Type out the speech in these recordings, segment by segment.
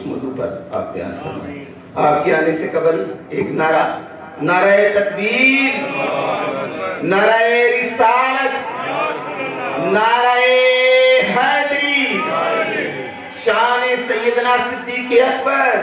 उस मौजू पर आप बयान फरमाएँ आपके आने से कबल एक नारा। नाराय तकबीर नारा रिसालत। नारा हैदरी। शान सैदना सिद्दीक अकबर।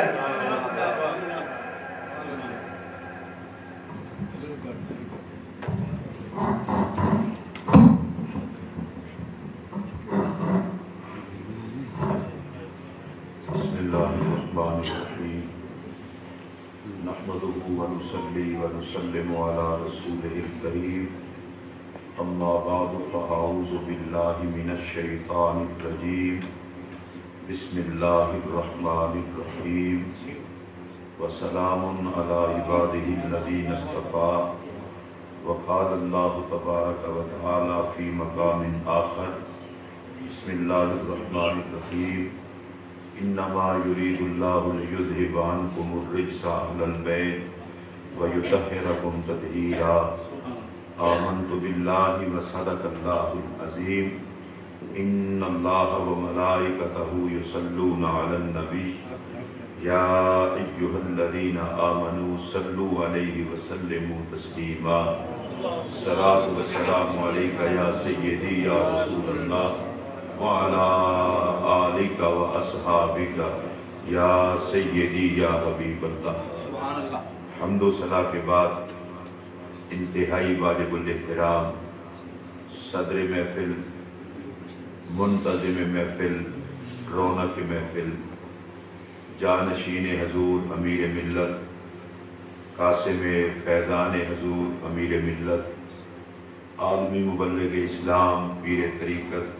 अम्मा बाद फ़ाऊज़ बिल्लाहि मिनश्शैतानिर्रजीम बिस्मिल्लाहिर्रहमानिर्रहीम वसलामुन अला इबादिहिल्लज़ीन इस्तफ़ा वक़ाल अल्लाहु तबारक व तआला फ़ी मक़ामिन आखर बिस्मिल्लाहिर्रहमानिर्रहीम इन्नमा युरीदुल्लाहु लियुज़हिबा अन्कुमुर रिज्सा अहलल बैत व युतहिरकुम तत्हीरा आमन्तु बिल्लाहि व सदक़ल्लाहुल अज़ीम इन्नल्लाह व मलाइकतहु युसल्लूना अलन नबी या अय्युहल्लज़ीना आमनू सल्लु अलैहि व सल्लिमू तस्लीमा सलातु व सलामु अलैका या सय्यदी या रसूलल्लाह व अला आलिका व अस्हाबिका या सय्यदी या सुभान अल्लाह हम्दो सला के बाद इंतहाई वाजिबुल एहतराम सदर महफिल मुंतजिम महफिल रौनक महफिल जानशीन हजूर अमीर मिलत कासिम फैज़ान हजूर अमीर मिलत आलमी मुबलग इस्लाम पीर तरीक़त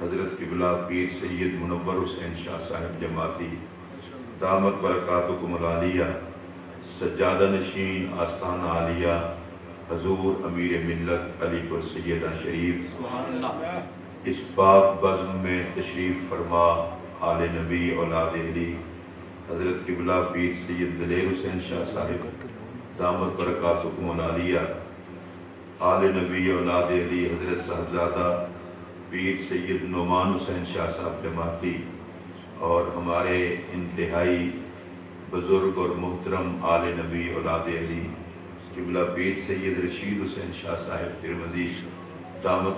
हज़रत किबला पीर सैद मुनवर हुसैन शाह साहब जमाती दामद बरक़ात मलालिया सज्जादा नशीन आस्थान आलिया हजूर अमीर मिलत अलीपुर सैदा शरीफ। इस पाक बज़म में तशरीफ़ फरमा आल नबी औलाद अली हज़रत किबला पीर सैद दलेर हुसैन शाह साहिब दामद बरक़ातुकुमलिया आल नबी औलाद अली हज़रत साहबजादा पीर सैद नुमान हुसैन शाह साहब जमाती और हमारे इंतहाई बुज़ुर्ग और मोहतरम आल नबी औलाद अली किबला पीर सैद रशीद हुसैन शाह साहिब तिरमजी दामद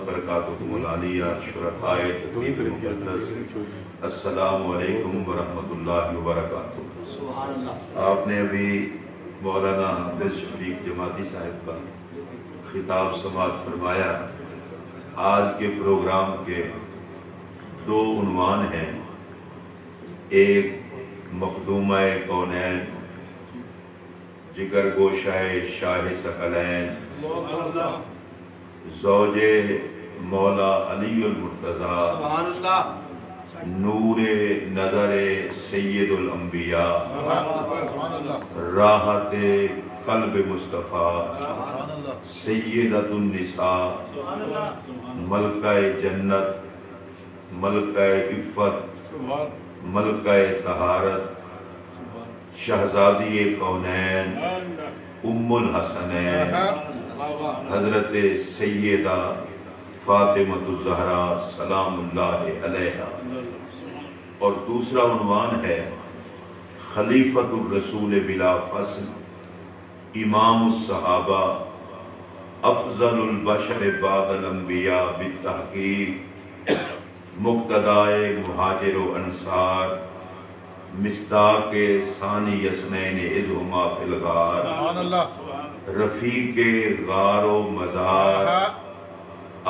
अलैकुम वरहमतुल्लाहि वबरकातुहू। आपने अभी मौलाना हाफिज शफीक जमाती साहिब का खिताब समात फरमाया। आज के प्रोग्राम के दो उनवान हैं। एक मखदूमा कौनैन जिगर गोशाए शाह सकलैन जोजे मौला अलीमरतज़ा नूर नज़र सैदुलम्बिया राहत कल्ब मुस्तफ़ा सैदतुलनिसा मलका जन्नत मलका इफ़त मलका तहारत शहजादी कौनैन उम्मुल हसनैन हज़रत सैदा फ़ातिमतुज़हरा सलामुल्लाह और दूसरा उनवान है खलीफतुलरसूल बिला फ़सल। इमाम सहाबा अफजलबशर बादलम्बिया बितहकीक मुक्तदाए मुहाजिर अंसार मिस्ताक सानी यसनैन इजुमा फिलगार रफीक गारो मजार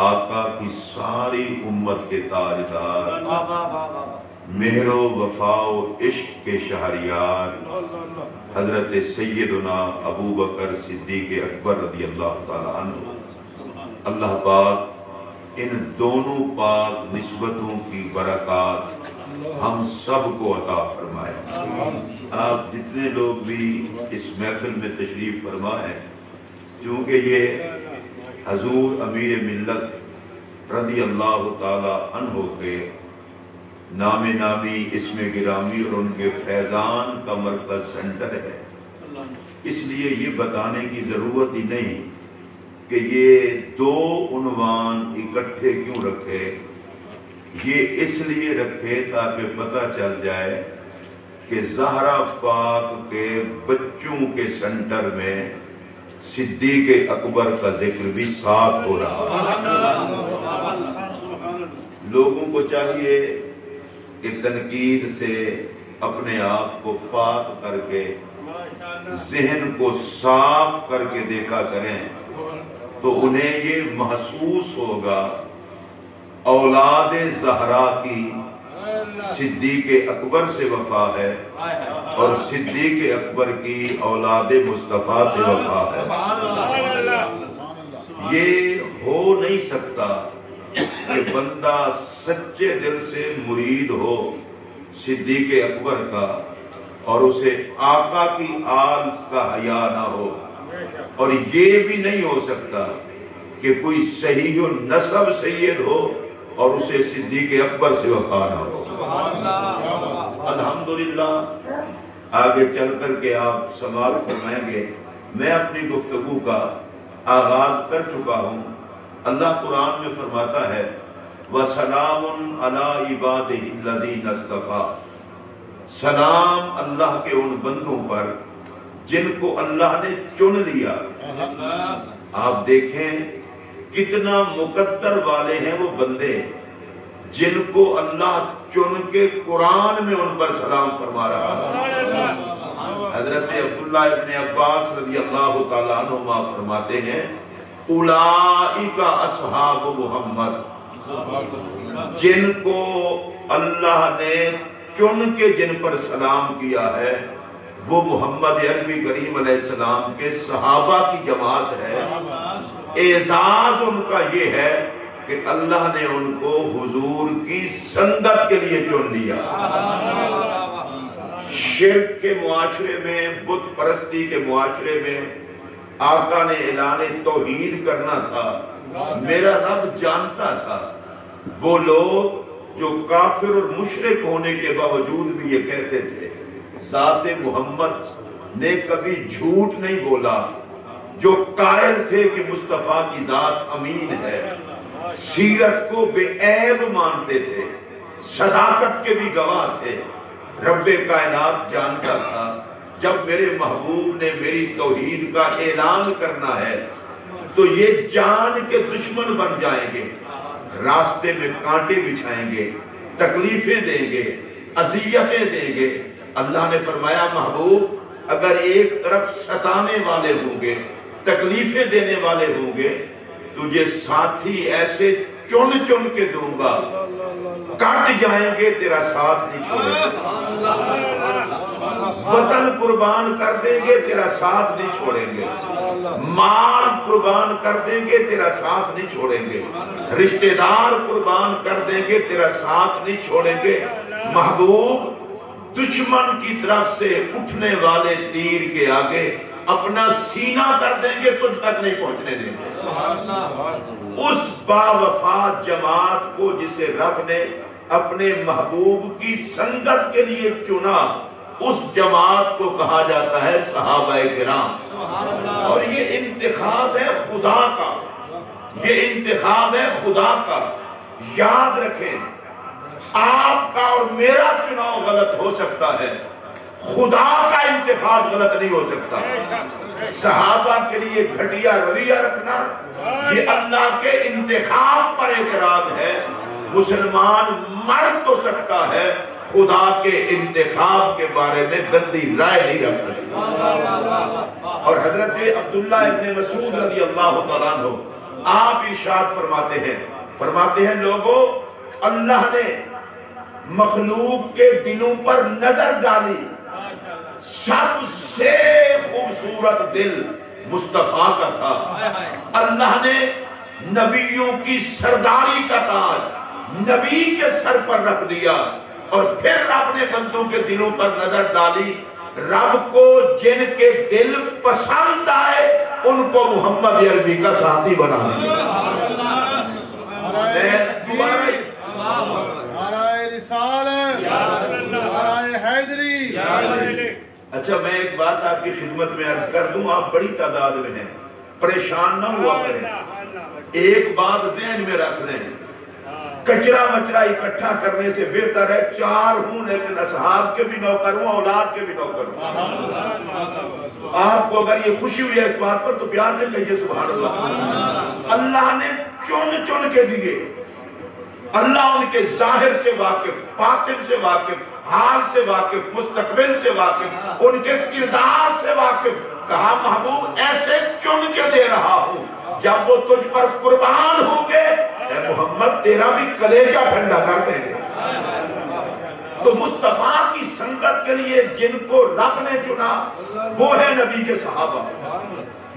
आका की सारी उम्मत के ताजदार मेहरो वफाओ इश्क के शहरियार। हज़रत सैदना अबू बकर सिद्दीक अकबर रदी अल्लाह अल्लाह पाक इन दोनों पाक निस्बतों की बरकत हम सबको अता फरमाए। आप जितने लोग भी इस महफिल में तशरीफ़ फरमाए चूँकि ये हजूर अमीर मिल्लत रदी अल्लाह तहो के नाम नामी इसमें गिरामी और उनके फैज़ान का मरकज सेंटर है। इसलिए ये बताने की ज़रूरत ही नहीं कि ये दो उनवान इकट्ठे क्यों रखे। ये इसलिए रखे ताकि पता चल जाए कि जहरा पाक के बच्चों के सेंटर में सिद्दीक अकबर का ज़िक्र भी साथ हो रहा लोगों को चाहिए कि तनकीद से अपने आप को पाक करके, जहन को साफ़ करके देखा करें तो उन्हें ये महसूस होगा, औलाद जहरा की सिद्दीक अकबर से वफा है और सिद्दीक अकबर की औलाद मुस्तफ़ा से वफा है। ये हो नहीं सकता कि बंदा सच्चे दिल से मुरीद हो, सिद्दीक अकबर का, और उसे आका की आल का हया ना हो। और ये भी नहीं हो सकता कि कोई सही नसब सैयद हो, और उसे सिद्दीक अकबर से वफा ना हो। अल्हम्दुलिल्लाह। आगे चल कर के आप सवाल फरमाएँगे, मैं अपनी गुफ्तगु का आगाज़ कर चुका हूँ। अल्लाह कुरान में फरमाता है अला सलाम अल्लाह के उन बंदों पर जिनको अल्लाह ने चुन लिया। आप देखें कितना मुकद्दर वाले हैं वो बंदे जिनको अल्लाह चुन के कुरान में उन पर सलाम फरमा रहा है। हज़रत अब्दुल्ला इब्ने अब्बास रज़ी अल्लाह तआला फरमाते हैं उलाई का असहाब मोहम्मद। जिनको अल्लाह ने चुन के जिन पर सलाम किया है, वो मोहम्मद अरबी करीम सलाम के सहाबा की जमात है। एजाज उनका ये है कि अल्लाह ने उनको हुजूर की संगत के लिए चुन लिया। शिरक के मुआशरे में बुत परस्ती के मुआशरे में आका ने ऐलान तोहीद करना था। मेरा रब जानता था। वो लोग जो काफिर और मुशरक होने के बावजूद भी ये कहते थे सात मोहम्मद ने कभी झूठ नहीं बोला जो कायल थे कि मुस्तफ़ा की जात अमीन है। सीरत को बेऐब मानते थे सदाकत के भी गवाह थे। रब्बे कायनात जानता था। जब मेरे महबूब ने मेरी तोहीद का ऐलान करना है तो ये जान के दुश्मन बन जाएँगे, रास्ते में कांटे बिछाएँगे, तकलीफें देंगे, अजियतें देंगे। अल्लाह ने फरमाया, महबूब, अगर एक तरफ़ सताने वाले होंगे, तकलीफें देने वाले होंगे, तुझे साथी ऐसे चुन चुन के दूँगा। कट जाएँगे, तेरा साथ नहीं छोड़ेंगे। वतन कुर्बान कर देंगे, तेरा साथ नहीं छोड़ेंगे। माल कुर्बान कर देंगे, तेरा साथ नहीं छोड़ेंगे। रिश्तेदार कुर्बान कर देंगे, तेरा साथ नहीं छोड़ेंगे। महबूब, दुश्मन की तरफ़ से उठने वाले तीर के आगे अपना सीना कर देंगे, तुझ तक नहीं पहुँचने देंगे। उस बावफा जमात को जिसे रब ने अपने महबूब की संगत के लिए चुना उस जमात को कहा जाता है सहाबा किराम। और ये इंतखाब है खुदा का। ये इंतखाब है खुदा का। याद रखें आपका और मेरा चुनाव गलत हो सकता है। खुदा का इंतखाब गलत नहीं हो सकता। सहाबा के लिए घटिया रवैया रखना ये अल्लाह के इंतखाब पर एतराज़ है। मुसलमान मर तो सकता है खुदा के इंतखाब के बारे में गंदी राय नहीं रख सकती और हज़रत अब्दुल्ला इब्ने मसूद रज़ी अल्लाह आप इशाद फरमाते हैं। फरमाते हैं, लोगों, अल्लाह ने मखलूक के दिलों पर नज़र डाली। सबसे खूबसूरत दिल मुस्तफ़ा का था। अल्लाह ने नबियों की सरदारी का ताज नबी के सर पर रख दिया। और फिर रब ने बंदों के दिलों पर नज़र डाली। रब को जिनके दिल पसंद आए उनको मोहम्मद अरबी का साथी बना अच्छा मैं एक बात आपकी खिदमत में अर्ज़ कर दूँ आप बड़ी तादाद में हैं। परेशान ना हुआ करें। एक बात जहन में रख लें। कचरा मचरा इकट्ठा करने से बेहतर है। चार हूँ लेकिन असहाब के भी नौकर हूँ, औलाद के भी नौकर हूँ। आपको अगर ये खुशी हुई है इस बात पर तो प्यार से कहिए सुबह अल्लाह ने चुन चुन के दिए। अल्लाह उनके ज़ाहिर से वाकिफ पातिम से वाकिफ, हाल से वाकिफ, मुस्तकबिल से वाकिफ, उनके किरदार से वाकिफ। कहा, महबूब, ऐसे चुन के दे रहा हूँ। जब वो तुझ पर कुर्बान होंगे मोहम्मद, तेरा भी कलेजा ठंडा कर देगा। तो मुस्तफ़ा की संगत के लिए जिनको रब ने चुना, वो है नबी के सहाबा।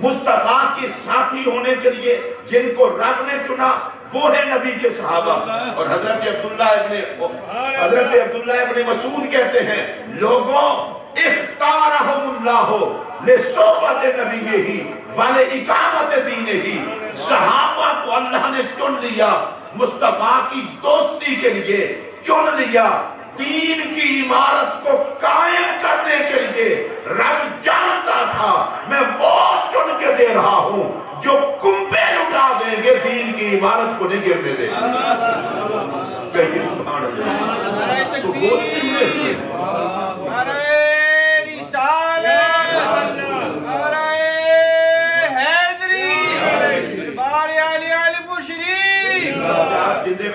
मुस्तफ़ा के साथी होने के लिए जिनको रब ने चुना वो है नबी के सहाबा। और हज़रत अब्दुल्ला इब्ने हज़रत अब्दुल्ला इब्ने मसूद कहते हैं, लोगों, इख्तारहुमुल्लाह ले सोबत नबी ही, वाले इकामत दीन ही, सहाबा को अल्लाह ने चुन लिया, मुस्तफ़ा की दोस्ती के लिए चुन लिया, दीन की इमारत को कायम करने के लिए रब जानता था, मैं वो चुन के दे रहा हूँ जो कुंभे लुटा देंगे दीन की इमारत को नहीं गिरने देंगे सुभान अल्लाह तो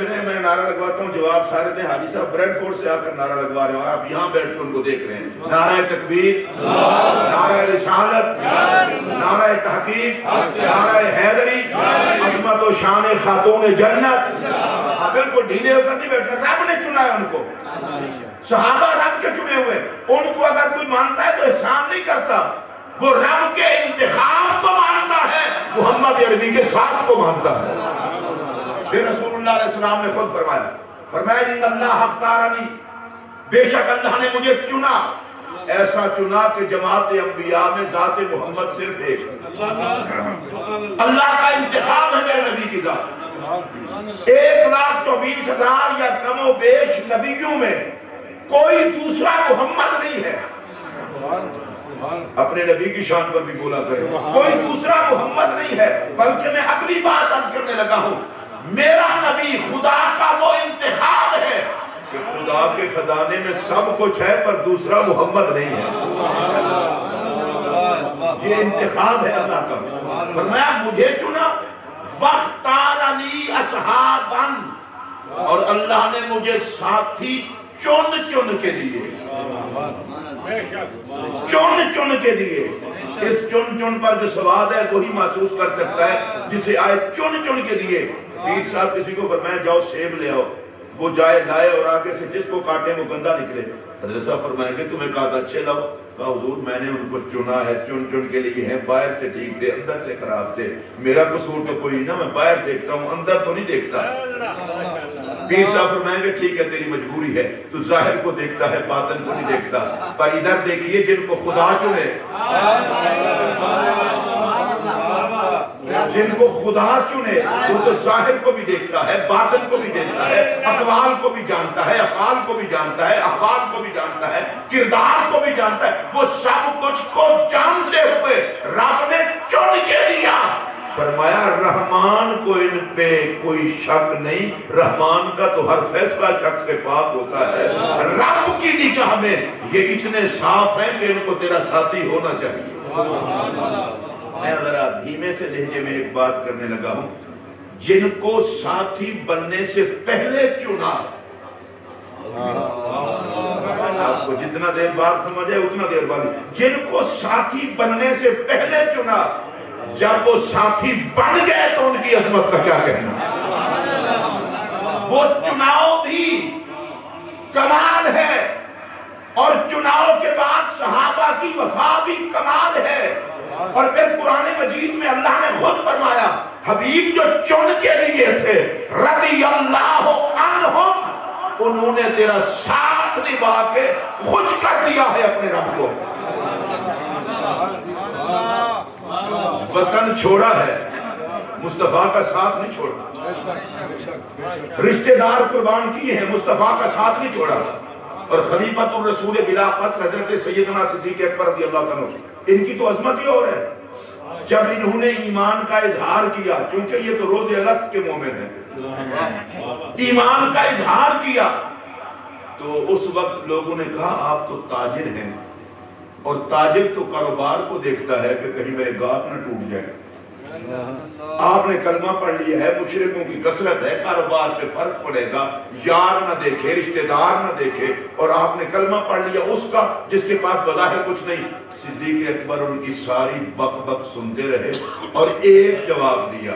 में मैं नारा लगवाता हूँ, जवाब सारे थे। हाजी साहब ब्रेडफोर्ड से आकर नारा लगवा रहे हो। आप यहाँ बैठ के उनको देख रहे हैं। नारा तकबीर। नारा रिसालत नारा तहकीक नारा हैदरी, अजमत शान खातून जन्नत। बिल्कुल ढीले होकर नहीं बैठना, रब ने चुना है उनको। सहाबा रब के चुने हुए, उनको अगर कोई मानता है तो एहसान नहीं करता। वो रब के इंतखाब को मानता है, मोहम्मद अरबी के साथ को मानता है। फिर रसूलुल्लाह ने खुद फरमाया फरमाया बेशक अल्लाह ने मुझे चुना। ऐसा चुना कि जमात अंबिया में जात मोहम्मद सिर्फ़ एक। अल्लाह का इंतखाब है मेरे नबी की जात। एक लाख चौबीस हज़ार या कमो बेश नबियों में कोई दूसरा मोहम्मद नहीं है। अपने नबी की शान पर भी बोला करे। कोई दूसरा मोहम्मद नहीं है, बल्कि मैं अगली बात अर्ज़ करने लगा हूँ। मेरा नबी खुदा का वो इंतखाब है। कि खुदा के खजाने में सब कुछ है, पर दूसरा मोहम्मद नहीं है। ये इंतखाब है अल्लाह का। फरमाया, मुझे चुना। वक्तार अली असहाबन। और अल्लाह ने मुझे साथी चुन चुन के दिए। चुन चुन के दिए। इस चुन चुन पर जो स्वाद है, वही महसूस कर सकता है, जिसे आए चुन चुन के दिए। पीर साहब किसी को फरमाया, जाओ, सेब ले आओ। वो जाए, लाए और आगे से जिसको काटे वो गंदा निकले। हज़रत साहब फरमाएँगे, तुम्हें था अच्छे लाओ कहा हुजूर, मैंने उनको चुना है, चुन चुन के लिए है, बाहर से ठीक थे, अंदर से खराब थे। मेरा कसूर तो कोई ना, मैं बाहर देखता हूँ, अंदर तो नहीं देखता। फरमाएँगे, ठीक है, तेरी मजबूरी है, तू ज़ाहिर को देखता है बातन को नहीं देखता। पर इधर देखिए, जिनको खुदा चुने। जिनको खुदा चुने, वो तो ज़ाहिर को भी देखता है बादल को भी देखता है अकबाल को भी जानता है, अफाल को भी जानता है, अहबाल को भी जानता है, किरदार को भी जानता है। वो सब कुछ को जानते हुए रब ने चुन के दिया? फरमाया, रहमान को इन पे कोई शक नहीं। रहमान का तो हर फैसला शक से पाक होता है। रब की निगाह में ये इतने साफ़ है कि इनको तेरा साथी होना चाहिए। मैं जरा धीमे से लहजे में एक बात करने लगा हूँ। जिनको साथी बनने से पहले चुना आपको जितना देर बाद समझ उतना देर बाद जिनको साथी बनने से पहले चुना, जब वो साथी बन गए तो उनकी अजमत का क्या कहना? वो चुनाव भी कमाल है, और चुनाव के बाद सहाबा की वफा भी कमाल है। और फिर पुराने मजीद में अल्लाह ने खुद फरमाया, हबीब जो चुन के लिए थे रबी अल्लाह उन्होंने तेरा साथ निभा के खुश कर दिया है अपने रब को। वतन छोड़ा है, मुस्तफ़ा का साथ नहीं छोड़ा। रिश्तेदार कुर्बान किए हैं, मुस्तफ़ा का साथ नहीं छोड़ा। और खलीफत रसूल बिला हज़रत सैदना सिद्दीक अकबर इनकी तो अजमत ही और है। जब इन्होंने ईमान का इजहार किया, क्योंकि ये तो रोज़े अलस्त के मोमिन है। ईमान का इजहार किया तो उस वक्त लोगों ने कहा, आप तो ताजिर हैं। और ताजिर तो कारोबार को देखता है कि कहीं मेरे गाक न टूट जाए। आपने कलमा पढ़ लिया है मुशरकों की कसरत है कारोबार पे फ़र्क पड़ेगा। यार ना देखे रिश्तेदार ना देखे और आपने कलमा पढ़ लिया उसका जिसके पास बदा है कुछ नहीं। सिद्दीक अकबर उनकी सारी बक बक सुनते रहे और एक जवाब दिया।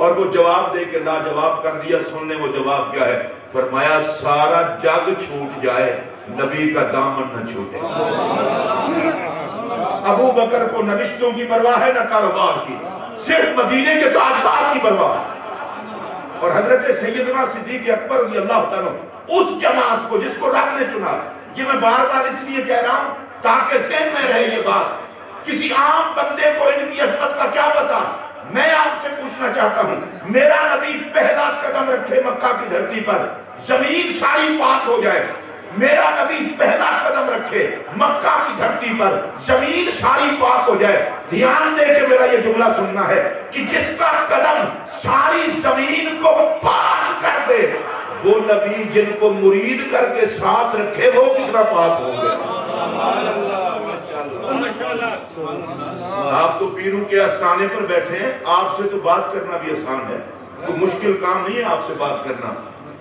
और वो जवाब दे के लाजवाब कर दिया सुनने वो जवाब क्या है? फरमाया सारा जग छूट जाए नबी का दामन न छूटे। अबू बकर को न रिश्तों की परवाह है न कारोबार की। सिर्फ़ मदीने के ताजदार की परवाह। और हज़रत सैदना सिद्दीक अकबर अल्लाह उस जमात को जिसको रब ने चुना, ये मैं बार बार इसलिए कह रहा हूँ ताकि जहन में रहे ये बात। किसी आम बंदे को इनकी असमत का क्या पता? मैं आपसे पूछना चाहता हूँ, मेरा नबी पहला कदम रखे मक्का की धरती पर, ज़मीन सारी पाक हो जाए। मेरा नबी पहला कदम रखे, मक्का की धरती पर ज़मीन सारी पाक हो जाए। ध्यान दे के मेरा ये जुमला सुनना है कि जिसका कदम सारी ज़मीन को पाक कर दे, वो नबी जिनको मुरीद करके साथ रखे, वो कितना पाक हो गए। आप तो पीरू के आस्थाने पर बैठे हैं, आपसे तो बात करना भी आसान है। तो मुश्किल काम नहीं है आपसे बात करना।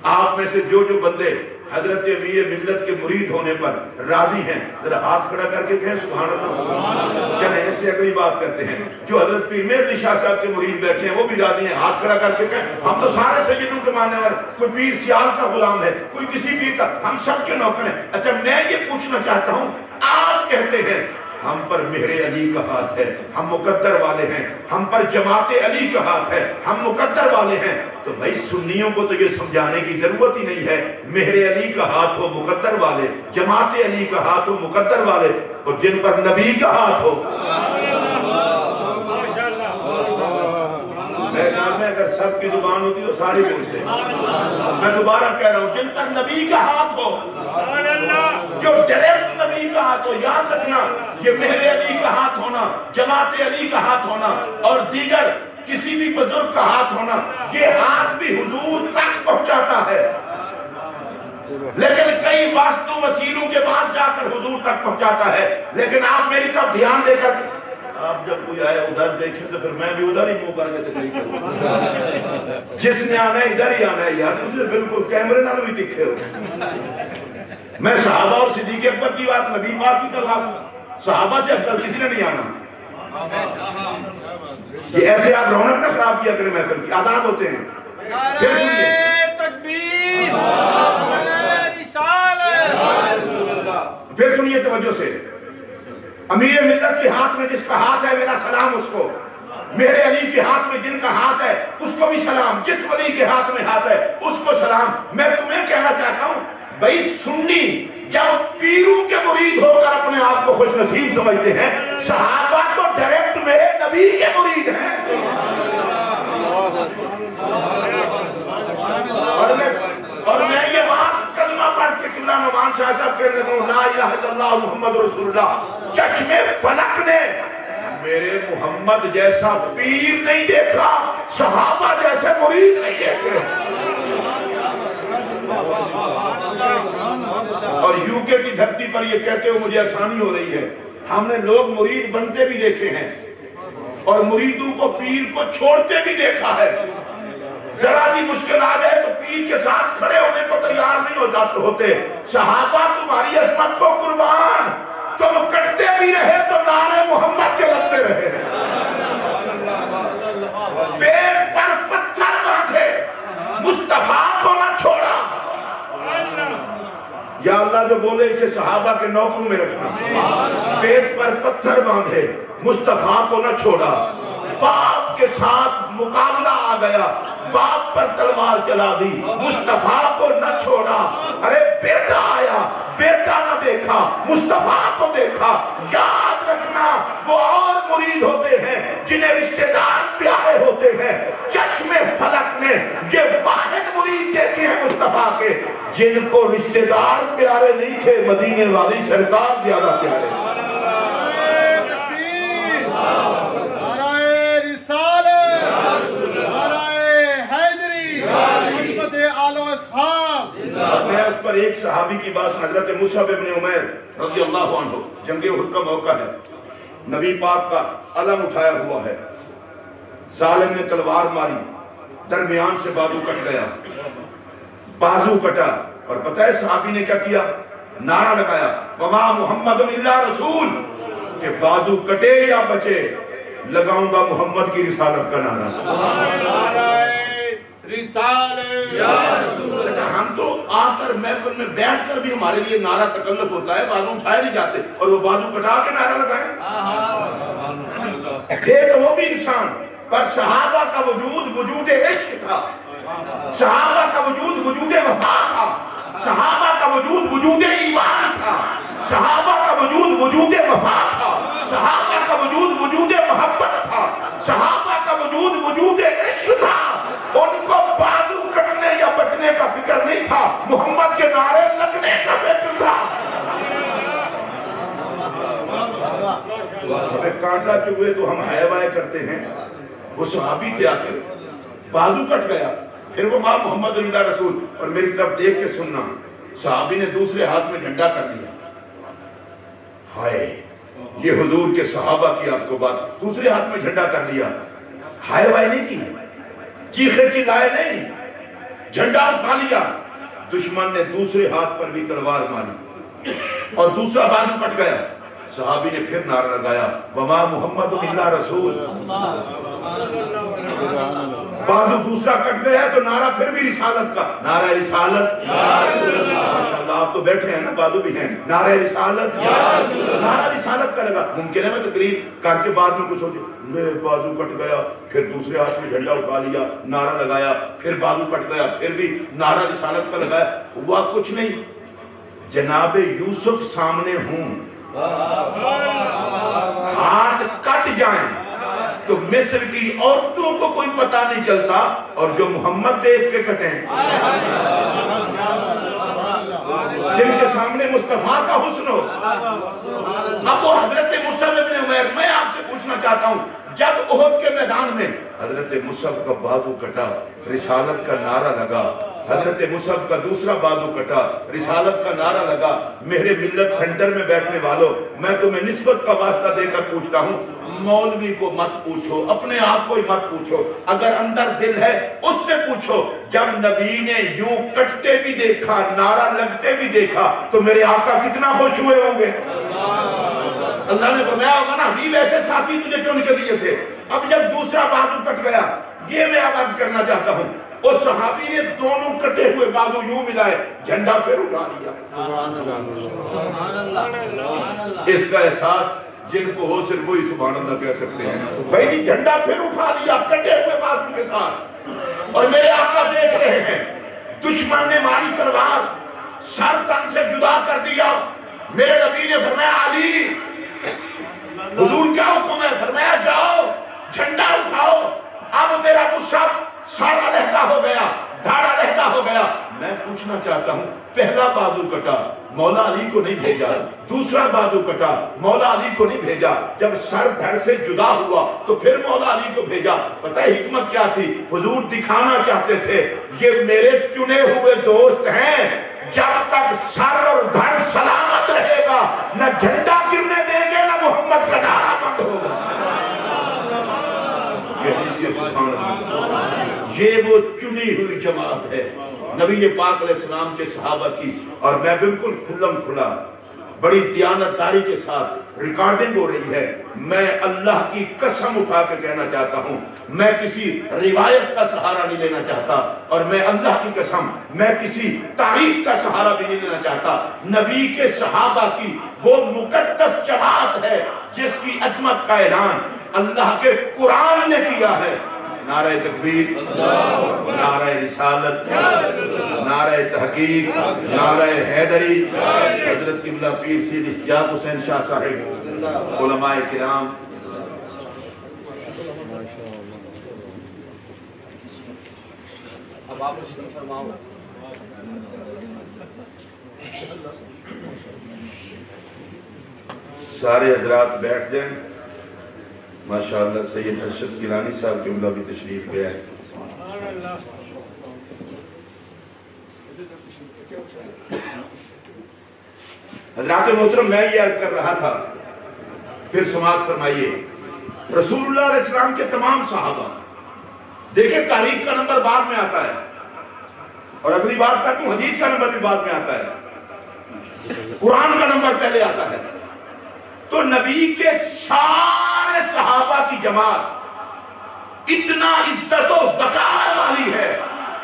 आप में से जो जो बंदे हज़रत अमीर मिल्लत के मुरीद होने पर राज़ी हैं, जरा हाथ खड़ा करके कहें सुबहान चले, इससे अगली बात करते हैं। जो हज़रत पीर शाह साहब के मुरीद बैठे हैं, वो भी राज़ी हैं, हाथ खड़ा करके कहें, हम तो सारे सैयदों के मानने वाले, कोई पीर सियाल का गुलाम है, कोई किसी पीर का, हम सबके नौकर हैं। अच्छा मैं ये पूछना चाहता हूँ, आप कहते हैं हम पर मेहरे अली का हाथ है। हम मुकद्दर वाले हैं। हम पर जमाते अली का हाथ है। हम मुकद्दर वाले हैं। तो भाई, सुन्नियों को तो ये समझाने की ज़रूरत ही नहीं है। मेहरे अली का हाथ हो मुकद्दर वाले। जमाते अली का हाथ हो मुकद्दर वाले। और जिन पर नबी का हाथ हो। में अगर सबकी ज़ुबान होती तो सारी बोलते। मैं दोबारा कह रहा हूँ, जिन पर नबी का हाथ हो, जो डायरेक्ट नबी का हाथ हो, याद रखना, ये मेहरे अली का हाथ होना, जमात अली का हाथ होना, और दीगर किसी भी बुज़ुर्ग का हाथ होना, ये हाथ भी हुजूर तक पहुंचाता है। लेकिन कई वास्तु वसीलों के बाद जाकर हुजूर तक पहुंचाता है। लेकिन आप मेरी तरफ़ ध्यान देकर आप जब कोई आए उधर देखे तो फिर मैं भी उधर ही मुँह करके तकलीफ़ करूँ जिसने आना है इधर ही आना है यार तुझे बिल्कुल कैमरे ना भी दिखे हो। मैं सहाबा और सिद्दीक अकबर की बात नबी पाक की कर रहा सहाबा से अफजल किसी ने नहीं आना। ये ऐसे आप रौनक ना खराब किया करें महफिल की आदाब होते हैं। फिर सुनिए। फिर सुनिए तवज्जो से। अमीर मिल्लत के हाथ में जिसका हाथ है, मेरा सलाम उसको। मेरे अली के हाथ में जिनका हाथ है, उसको भी सलाम। जिस वली के हाथ में हाथ है, उसको सलाम। मैं तुम्हें कहना चाहता हूँ, भाई, सुन्नी, जब पीरू के मुरीद होकर अपने आप को खुश नसीब समझते हैं, सहाबा तो डायरेक्ट मेरे नबी के मुरीद हैं और मैं और मैं ये बात कलमा के किला नमान शाह साहब कहने लगा ला इलाहा इल्लल्लाह मोहम्मद रसूलुल्लाह। चश्मे फलक ने मेरे मोहम्मद जैसा पीर नहीं देखा, सहाबा जैसे मुरीद नहीं देखे। और यूके की धरती पर ये कहते हो, मुझे आसानी हो रही है। हमने लोग मुरीद बनते भी देखे हैं और मुरीदों को पीर को छोड़ते भी देखा है। जरा भी मुश्किल आ जाए तो पीर के साथ खड़े होने को तैयार नहीं हो जाते होते। सहाबा तुम्हारी असमत को कुर्बान। तुम कटते भी रहे तो नारे मोहम्मद के लगते रहे। पेड़ पर पत्थर बांधे मुस्तफ़ा को ना छोड़ा। या अल्लाह जो बोले, इसे सहाबा के नौकरों में रखना। पेट पर पत्थर बांधे, मुस्तफ़ा को न छोड़ा। बाप के साथ मुकाबला आ गया। बाप पर तलवार चला दी। मुस्तफ़ा को न छोड़ा। अरे बेटा आया। बेटा न देखा। मुस्तफ़ा को देखा। याद रखना, वो और मुरीद होते हैं, जिन्हें रिश्तेदार प्यारे होते हैं। चश्मे फलक ने ये वाहिद मुरीद देखे हैं मुस्तफ़ा के। जिनको रिश्तेदार प्यारे नहीं थे, मदीने वाली सरकार ज़्यादा प्यारे। एक सहाबी की बात हज़रत मुसब इब्न उमैर रज़ी उहद का मौका है नबी पाक का अलम उठाया हुआ है। जालिम ने तलवार मारी। दरमियान से बाजू कट गया। बाजू कटा और पता है सहाबी ने क्या किया? नारा लगाया। वमा मोहम्मद रसूल। के बाजू कटे या बचे, लगाऊँगा मोहम्मद की रिसालत का नारा। हम तो आकर महफिल में बैठ कर भी हमारे लिए नारा तकल्लफ होता है बाजू उठाए नहीं जाते और वो बाजू कटा के नारा लगाए। थे तो वो भी इंसान पर सहाबा का वजूद वजूद इश्क था। सहाबा का वजूद वजूद वफा था। सहाबा का वजूद वजूद ईमान था। सहाबा का वजूद वजूद वफा था। सहाबा का वजूद वजूद मोहब्बत था। सहाबा का वजूद वजूद इश्क था। उनको बाजू कटने या बचने का फ़िक्र नहीं था। मोहम्मद के नारे लगने का फ़िक्र था। हमें कांटा चुभे तो हम हाय वाय करते हैं। वो सहाबी थे आखिर। बाजू कट गया। फिर वो माँ मोहम्मद अल्लाह रसूल और मेरी तरफ़ देख के सुनना। सहाबी ने दूसरे हाथ में झंडा कर लिया। हाय, ये हुजूर के सहाबा की आपको बात। दूसरे हाथ में झंडा कर लिया। हाय वाय नहीं की? चीखे चिल्लाए नहीं। झंडा उठा लिया। दुश्मन ने दूसरे हाथ पर भी तलवार मारी और दूसरा बाजू कट गया। सहाबी ने फिर नारा लगाया। वमा मोहम्मद रसूल। बाजू दूसरा कट गया तो नारा फिर भी रिसालत का। नारा रिसालत। आप तो बैठे हैं ना, बाजू भी हैं। नारा रिसालत। नारा रिसालत का लगा मुमकिन है मैं तकरीर करके बाद में कुछ सोचे बाजू कट गया, फिर दूसरे हाथ में झंडा उठा लिया, नारा लगाया, फिर बाजू कट गया, फिर भी नारा रिसालत का लगाया। हुआ कुछ नहीं। जनाब यूसुफ सामने हूँ। हाथ कट जाएँ। तो मिस्र की औरतों को कोई पता नहीं चलता और जो मोहम्मद देख के कटे जिनके सामने मुस्तफ़ा का हुसन हो। अब वो हज़रत मुसब उमैर मैं आपसे पूछना चाहता हूँ, जब ओहद के मैदान में हज़रत मुसब का बाजू कटा, रिसालत का नारा लगा। हज़रत मुसब का दूसरा बाजू कटा, रिसालत का नारा लगा। मेरे मिल्लत सेंटर में बैठने वालों, मैं तुम्हें निस्बत का वास्ता देकर पूछता हूँ, मौलवी को मत पूछो, अपने आप को ही मत पूछो। अगर अंदर दिल है, उससे पूछो, जब नबी ने यूँ कटते भी देखा, नारा लगते भी देखा तो मेरे आका कितना खुश हुए होंगे। अल्लाह ने बताया मना हबीब ऐसे साथी तुझे चुन के दिए थे अब जब दूसरा बाजू कट गया ये मैं आवाज़ करना चाहता हूँ उस सहाबी ने दोनों कटे हुए बाजू यूँ मिलाए झंडा फिर उठा लिया। इसका एहसास जिनको हो सिर्फ़ वही सुबह अल्लाह कह सकते हैं। भाई जी झंडा फिर उठा लिया कटे हुए बाजू के साथ। और मेरे आका देख रहे हैं दुश्मन ने मारी तलवार सर तन से जुदा कर दिया। मेरे नबी ने फरमाया अली हुजूर क्या हुक्म है? फरमाया, जाओ, झंडा उठाओ। अब मेरा गुस्सा सारा लहदा हो गया धाड़ा लहदा हो गया। मैं पूछना चाहता हूँ, पहला बाजू कटा, मौला अली को नहीं भेजा। दूसरा बाजू कटा, मौला अली को नहीं भेजा। जब सर धड़ से जुदा हुआ तो फिर मौला अली को भेजा। पता है, हिकमत क्या थी? हुजूर दिखाना चाहते थे, ये मेरे चुने हुए दोस्त हैं जब तक सर और घर सलामत रहेगा, न झंडा गिरने देंगे, न मोहम्मद का नारा बंद होगा। ये वो चुनी हुई जमात है। नबी पाक सलाम के सहाबा की। और मैं बिल्कुल खुल्लम खुला बड़ी दयानतदारी के साथ रिकॉर्डिंग हो रही है। मैं अल्लाह की कसम उठा के कहना चाहता हूँ, मैं किसी रिवायत का सहारा नहीं लेना चाहता और मैं अल्लाह की कसम, मैं किसी तारीख का सहारा भी नहीं लेना चाहता। नबी के सहाबा की वो मुकद्दस जमात है, जिसकी अजमत का ऐलान अल्लाह के कुरान ने किया है। नारा तकबीर नारा रिसालत नारा तहकीक नारा हैदरी हज़रत किबला पीर सी इश्तियाक हुसैन शाह साहिब उलमाए किराम। अब आप फरमाओ। सारे हजरात बैठ जाएँ। माशाल्लाह सैयद अरशद गिलानी साहब जुमला भी तशरीफ़ गया है। हजरात मोहतरम, मैं ये अर्ज़ कर रहा था, फिर समाप्त फरमाइए। रसूलुल्लाह के तमाम सहाबा देखिए तारीख का नंबर बाद में आता है, और अगली बात कर दूँ हदीस का नंबर भी बाद में आता है। कुरान का नंबर पहले आता है। तो नबी के सारे सहाबा की जमात इतना इज़्ज़त वकार वाली है।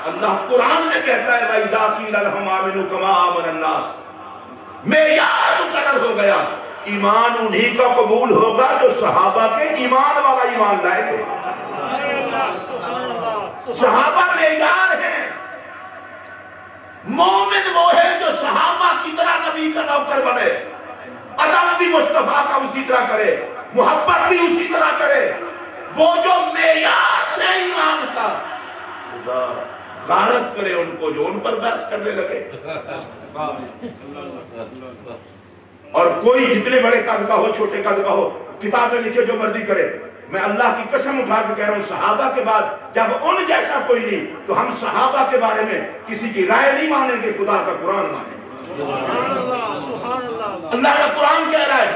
अल्लाह कुरान में कहता है मेयार मुकर हो गया। ईमान उन्हीं का कबूल होगा जो सहाबा के ईमान वाला ईमान लाएँगे सहाबा मेयार है। मोमिन वो है जो सहाबा की तरह नबी का नौकर बने। अदब भी मुस्तफ़ा का उसी तरह करे, मोहब्बत भी उसी तरह करे। वो जो मेयार थे ईमान का गारत करे उनको जो उन पर बहस करने लगे। और कोई जितने बड़े कद का हो, छोटे कद का हो, किताब में लिखे जो मर्ज़ी करे, मैं अल्लाह की कसम उठा के कह रहा हूँ, सहाबा के बाद जब उन जैसा कोई नहीं तो हम सहाबा के बारे में किसी की राय नहीं मानेंगे, खुदा का कुरान माने। अल्लाह का कुरान कह रहा है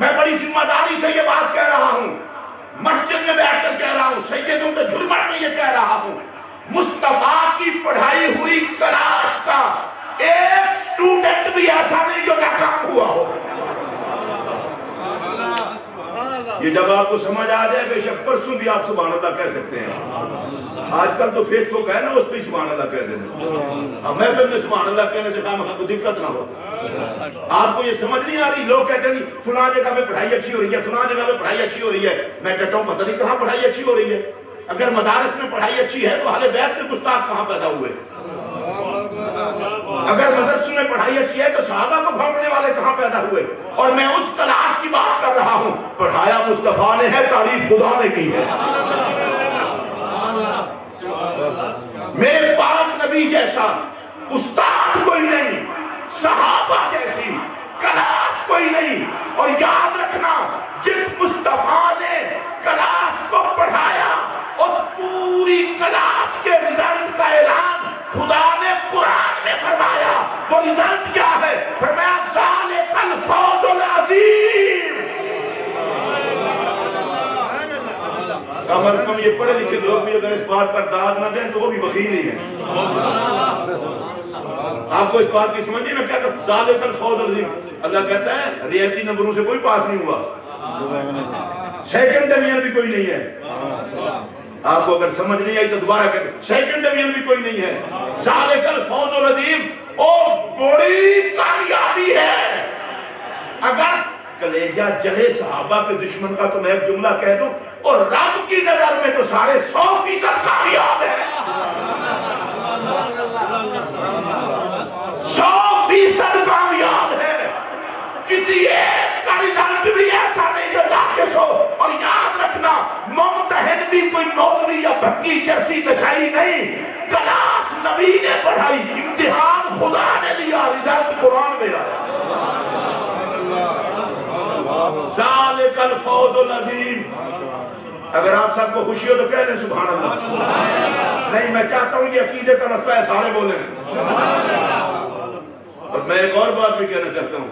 मैं बड़ी ज़िम्मेदारी से ये बात कह रहा हूँ। मस्जिद में बैठकर कह रहा हूँ, सैयदों के झुरमट में ये कह रहा हूँ, मुस्तफ़ा की पढ़ाई हुई क्लास का एक स्टूडेंट भी ऐसा नहीं जो नाकाम हुआ हो। ये जब आपको समझ आ जाए, बेशक परसों भी आप सुबह अल्लाह कह सकते हैं। आजकल तो फेसबुक है ना, उस पर सुबह अल्लाह कह देते महफिल में सुबह अल्लाह कहने से काम आपको दिक्कत ना हो। आपको ये समझ नहीं आ रही? लोग कहते हैं फुला जगह में पढ़ाई अच्छी हो रही है, फुला जगह में पढ़ाई अच्छी हो रही है। मैं कहता हूँ, पता नहीं कहाँ पढ़ाई अच्छी हो रही है। अगर मदारस में पढ़ाई अच्छी है तो हाले बैठ के गुस्ताख कहाँ पैदा हुए? अगर मदरसे में पढ़ाई अच्छी है तो साहबा को भोंकने वाले कहाँ पैदा हुए? और मैं उस क्लास की बात कर रहा हूँ। पढ़ाया मुस्तफ़ा ने है, तारीफ़ खुदा ने की है। मेरे पाक नबी जैसा उस्ताद कोई नहीं, सहाबा जैसी क्लास कोई नहीं। और याद रखना, जिस मुस्तफ़ा ने क्लास को पढ़ाया, उस पूरी क्लास के रिज़ल्ट का ऐलान खुदा ने कुरान में फरमाया। वो रिज़ल्ट क्या है? फरमाया साले कल फौजुल अजीम। कम अज कम ये पढ़े लिखे लोग भी अगर इस बात पर दाद न दें तो वो भी वकील ही है। आपको इस बात की समझिए मैं क्या साले कल फौजुल अजीम। अल्लाह कहता है रियायती नंबरों से कोई पास नहीं हुआ। सेकंड डिवीज़न भी कोई नहीं है। आपको अगर समझ नहीं आई तो दोबारा कर सेकंड डिवीज़न भी कोई नहीं है। सारे कल फौज अजीम और बड़ी कामयाबी है। अगर कलेजा जले सहाबा के दुश्मन का तो मैं एक जुमला कह दूँ, और रब की नज़र में तो साढ़े सौ फ़ीसद कामयाब है। सौ फ़ीसद कामयाब है। किसी एक का रिज़ल्ट भी ऐसा नहीं जो नाकिस हो और याद रखना मुमतहन भी कोई मौलवी या भक्की जैसी नशाई नहीं। क्लास नबी ने पढ़ाई इम्तिहान खुदा ने दिया, रिज़ल्ट कुरान में आया। अगर आप सबको खुशी हो तो कह दें सुबह नहीं, मैं चाहता हूँ ये अकीदे का मसला है, सारे बोले। और मैं एक और बात भी कहना चाहता हूँ।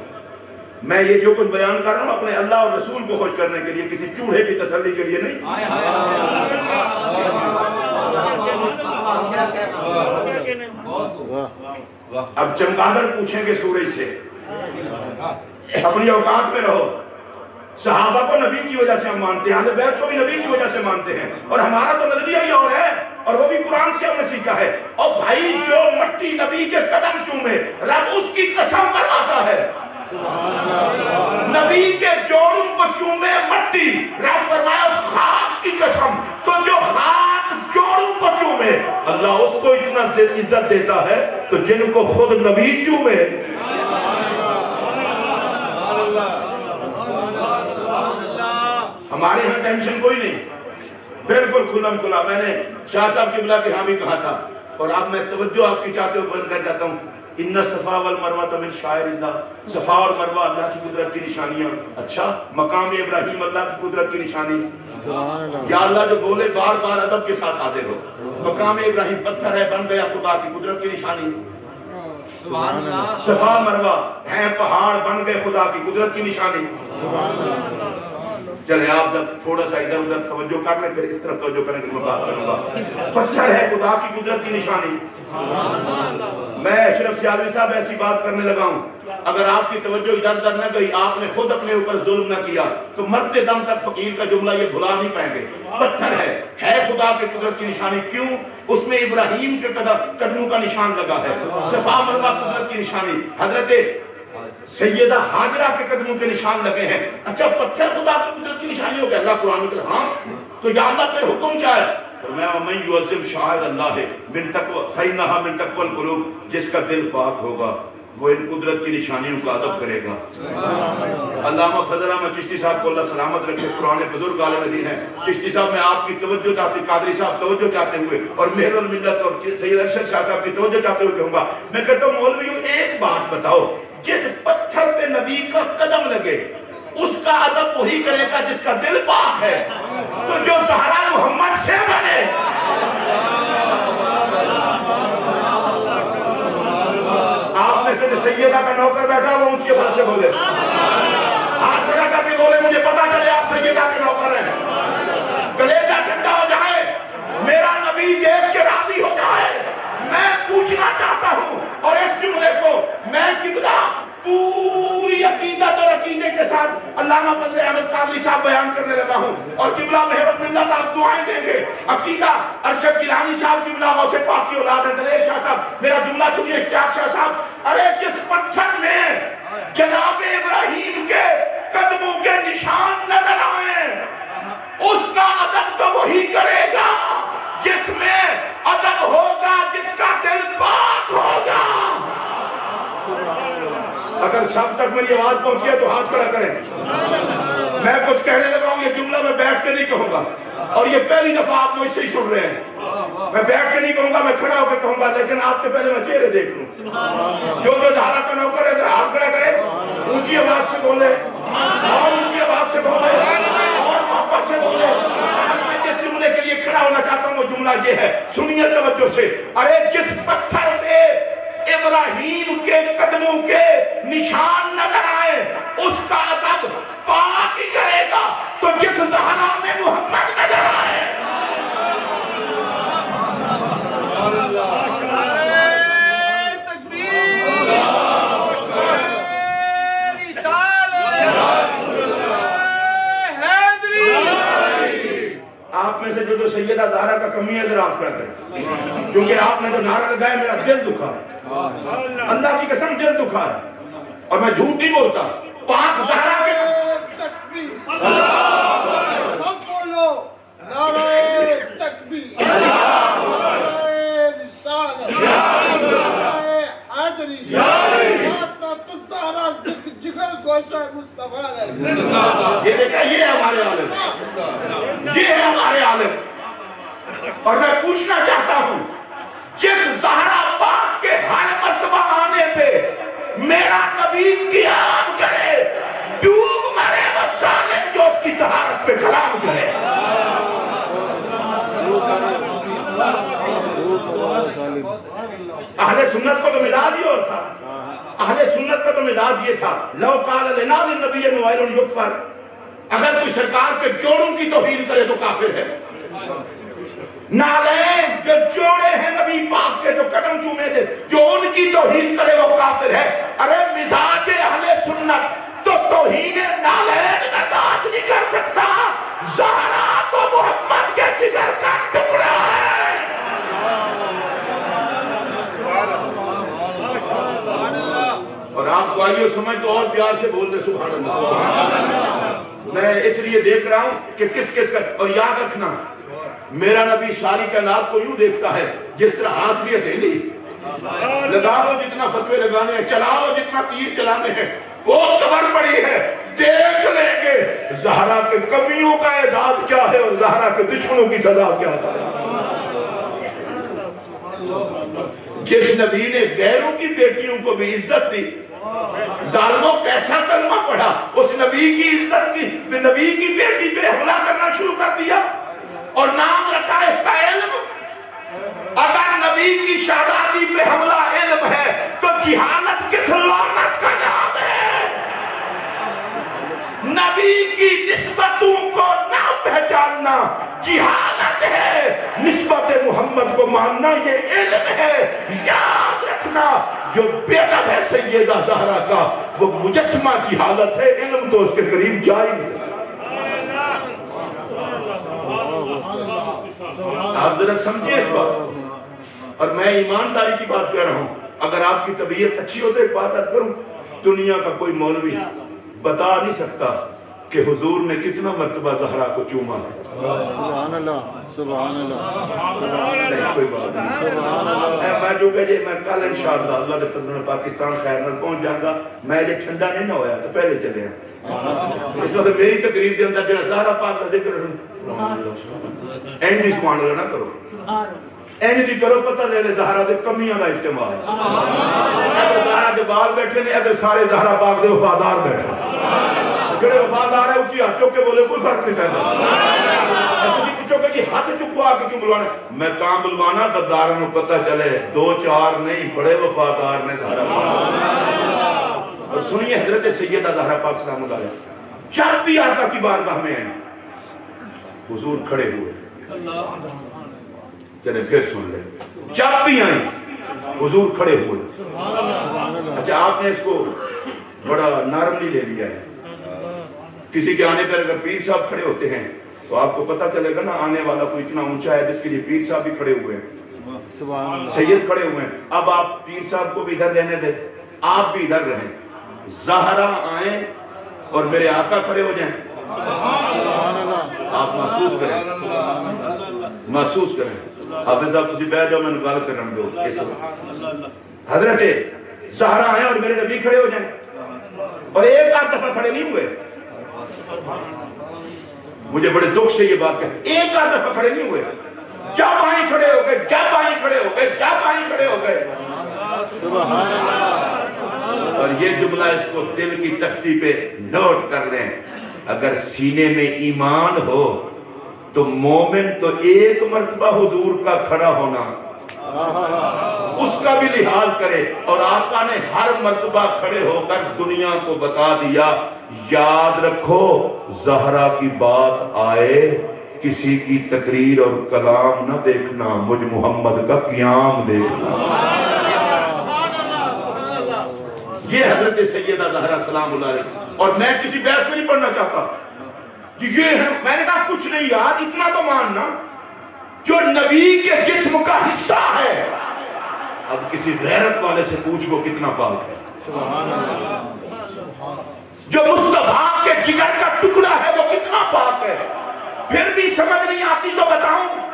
मैं ये जो कुछ बयान कर रहा हूँ अपने अल्लाह और रसूल को खुश करने के लिए किसी चूहे की तसल्ली के लिए नहीं। अब चमगादड़ पूछेंगे सूरज से। अपनी औकात में रहो। सहाबा को नबी की वजह से हम मानते हैं बैत को भी नबी की वजह से मानते हैं। और हमारा तो नज़रिया ही और है और वो भी कुरान से हमने सीखा है। और भाई जो मट्टी नबी के कदम चूमे रब उसकी कसम करवाता है। नबी के जोड़ों को चूमे मट्टी। रब फरमाया, उस खाक की कसम तो जो खाक जोड़ों को चूमे, अल्लाह उसको इतना इज़्ज़त देता है तो जिनको खुद नबी चूमे। हमारे यहाँ टेंशन कोई नहीं। बिल्कुल खुलम खुला। मैंने शाह साहब की बुला के भी कहा था, और अब मैं तवज्जो आपकी चाहते हो बंद कर जाता हूँ। इन्ना सफ़ा वल मरवा तमिल शायर इंदा सफ़ा और मरवा अल्लाह की कुदरत की निशानियाँ। अच्छा। मकाम इब्राहिम अल्लाह की कुदरत की निशानी। या अल्लाह। जो बोले बार बार अदब के साथ हाजिर हो। मकाम इब्राहिम पत्थर है बन गया खुदा की कुदरत की निशानी। सफ़ा मरवा है पहाड़ बन गए खुदा की कुदरत की निशानी। चले आप जब थोड़ा सा इधर उधर तवज्जो कर ले फिर इस तरफ़ तवज्जो करेंगे मैं बात करूँगा। पत्थर है खुदा की कुदरत की निशानी। मैं अशरफ सियालवी साहब ऐसी बात करने लगा हूँ। अगर आपकी तवज्जो इधर उधर न गई, आपने खुद अपने ऊपर जुल्म न किया तो मरते दम तक फकीर का जुमला ये भुला नहीं पाएँगे। पत्थर है। है खुदा की कुदरत की निशानी क्यों? उसमें इब्राहिम के कदम, कदमों का निशान लगा है। सफ़ा मरवा कुदरत की निशानी। हज़रत सैयदा हाजरा के कदमों के निशान लगे हैं। अच्छा पत्थर खुदा की कुदरत की निशानी हो गया। अल्लाह कुरान में हाँ तो या अल्लाह फिर हुक्म क्या है? मैं शाहिद अल्लाह है, मिन तकवा, फइन्नहा मिन तकवल कुलूब जिसका दिल पाक होगा। वो इन कुदरत की निशानियों का अदब करेगा। अल्लामा फजल अहमद चिश्ती साहब को अल्लाह सलामत रखे, पुराने बुज़ुर्ग आलम दीन है। चिश्ती साहब, मैं आपकी तवज्जो चाहते, कादरी साहब तवज्जो चाहते हुए और मेहर और मिल्लत और सैयद अरशद शाह साहब की तवज्जो चाहते हुए कहूँगा, मैं कहता हूँ, मौलवियों, एक बात बताओ, जिस पत्थर पे नबी का कदम लगे, उसका अदब वही करेगा जिसका दिल पाक है। तो जो सहारा मोहम्मद से बने आप में से जो सैयदा का नौकर बैठा वो ऊँची आवाज़ से बोले। हाथ खड़ा करके बोले, मुझे पता चले आप सैयदा के नौकर हैं। कलेजा ठंडा हो जाए, मेरा नबी देख के राज़ी हो जाए। मैं पूछना चाहता हूँ और इस जुमले को मैं कितना पूरी अकीदत और अकीदे के साथ अल्लामा फजल अहमद कादरी साहब बयान करने लगा हूँ। और किबला मेहर आप दुआएँ देंगे। अकीदा अरशद गिलानी साहब, किबला गौसे पाक की औलाद है, दलेर शाह साहब, मेरा जुमला सुनिए इश्तियाक शाह साहब। अरे, जिस पत्थर में जनाब इब्राहिम के कदमों के निशान नज़र आए, उसका अदब तो वही करेगा जिसमें अदब होगा, जिसका दिल पाक होगा। अगर सब तक मेरी आवाज़ पहुँची है तो हाथ खड़ा करें। मैं कुछ कहने लगा हूँ, ये जुमला मैं बैठ के नहीं कहूँगा। और ये पहली दफ़ा आप मुझसे ही सुन रहे हैं। मैं बैठ के नहीं कहूँगा, मैं खड़ा होकर कहूँगा, लेकिन आपसे पहले मैं चेहरे देख लूँ। जो जो धारा का नौकर है हाथ खड़ा करे। ऊँची आवाज़ से बोले। और ऊँची आवाज़ से बोले। और मोहब्बत से बोले। के लिए खड़ा होना चाहता हूँ, वो जुमला ये है। सुनिए तवज्जो से। अरे जिस पत्थर पे इब्राहिम के कदमों के निशान नज़र आए, उसका अदब पाक ही करेगा तो जिस जहरा में मोहम्मद नज़र आए। आप में से जो जो सैयदा जहरा का कमी है जरा आप करें क्योंकि आपने जो नारा लगाया मेरा दिल दुखा अल्लाह की कसम दिल दुखा है। और मैं झूठ नहीं बोलता। पाक जहरा के ये देखा, ये हमारे आलम। ये हमारे आलम। और मैं पूछना चाहता हूँ, जिस जहरा हर मर्तबा आने पे। मेरा नबी कियाम करे। डूब मरे वो सालिम जो उसकी तहारत पे कलाम करे। अहले सुन्नत को तो मिजाज ही और था। अहले सुन्नत का तो मिजाज ये था। लो काल नबी युगफर। अगर कोई सरकार के जोड़ों की तोहीन करे तो काफिर है। नाले, जो जोड़े हैं नबी पाक के, जो कदम चूमे थे, जो उनकी तोहीन करे, वो काफिर है। अरे, मिजाज अहले सुन्नत तो तोहीन नालैन बर्दाश्त नहीं कर सकता। जहरा तो मोहम्मद के जिगर का टुकड़ा है। और आपको आइयो समझ तो और प्यार से बोल रहे सुबह मैं इसलिए देख रहा हूँ कि किस किस का, और याद रखना, मेरा नबी सारी कायनात को यूँ देखता है, जिस तरह हाथ भी हथेली लगा लो जितना फतवे लगाने हैं, चला लो जितना तीर चलाने हैं। वो खबर पड़ी है, देख लेंगे। जहरा के कमियों का एजाज क्या है और जहरा के दुश्मनों की सजा क्या है? जिस नबी ने गैरों की बेटियों को भी इज़्ज़त दी जालमों कैसा कलमा पढ़ा, उस नबी की इज़्ज़त की नबी की बेटी पे हमला करना शुरू कर दिया। और नाम रखा इसका इल्म। अगर नबी की शादादी पे हमला इल्म है तो जिहालत किस लानत का नाम है नबी की निस्बतों को ना पहचानना जिहालत है। निस्बत मोहम्मद को मानना ये इल्म है। याद रखना, जो बेदब है सैयदा जहरा का, वो मुजस्मा की हालत है। इल्म तो उसके करीब जा ही। आप जरा समझिए इस बात और मैं ईमानदारी की बात कर रहा हूँ। अगर आपकी तबीयत अच्छी हो तो एक बात अर्ज़ करूँ, दुनिया का कोई मौलवी बता नहीं सकता कि हुजूर ने कितना मरतबा जहरा को चूमा है सुभान अल्लाह सुभान अल्लाह नहीं, कोई बात नहीं। मैं मैं जो कहे मैं कल इंशाअल्लाह अल्लाह के फजल पाकिस्तान खैर में पहुँच जाऊँगा। मैं जे ठंडा नहीं ना होया तो पहले चले इस वक्त मेरी तकरीर के अंदर जरा सारा पाक का ज़िक्र एंड करो। इन करो, पता लगे जहरा के कमियों का इस्तेमाल। के बाल बैठे ने अगर सारे जहरा बाग के वफादार बैठे। जोड़े वफादार है उची हाथ चुके बोले, कोई फ़र्क नहीं पैदा। पूछोगे बड़े वफादार ने चार भी आता की बार में हुजूर खड़े हुए। चले फिर सुन ले। जब भी आई हुजूर खड़े हुए। अच्छा आपने इसको बड़ा नरमली ले लिया है। किसी के आने पर अगर पीर साहब खड़े होते हैं तो आपको पता चलेगा ना आने वाला कोई इतना ऊँचा है जिसके लिए पीर साहब भी खड़े हुए हैं। सैयद खड़े हुए हैं। अब आप पीर साहब को भी इधर रहने दे। आप भी इधर रहें। जहरा आए और मेरे आका खड़े हो जाएँ। आप महसूस करें। महसूस करें। हाफिज साहब तुम बह जाओ मैं गल कर दो। हज़रत जहरा आए और मेरे नबी खड़े हो जाएँ। और एक आध दफ़ा खड़े नहीं हुए। मुझे बड़े दुख से ये बात कह एक आध दफ़ा खड़े नहीं हुए। जब आई खड़े हो गए, जब आई खड़े हो गए, जब आई खड़े हो गए। और ये जुमला इसको दिल की तख्ती पे नोट कर लें। अगर सीने में ईमान हो तो मोमिन तो एक मरतबा हुजूर का खड़ा होना। उसका भी लिहाज करे और आका ने हर मरतबा खड़े होकर दुनिया को बता दिया, याद रखो, जहरा की बात आए, किसी की तकरीर और कलाम न देखना, मुझ मोहम्मद का क्याम देखना। ये हज़रत सैयदा जहरा सलाम और मैं किसी बैठ में नहीं पढ़ना चाहता। कि ये है, मैंने कहा, कुछ नहीं यार, इतना तो मानना, जो नबी के जिस्म का हिस्सा है। अब किसी गैरत वाले से पूछ वो कितना पाक है। जो मुस्तफ़ा के जिगर का टुकड़ा है, वो कितना पाक है। फिर भी समझ नहीं आती तो बताऊँ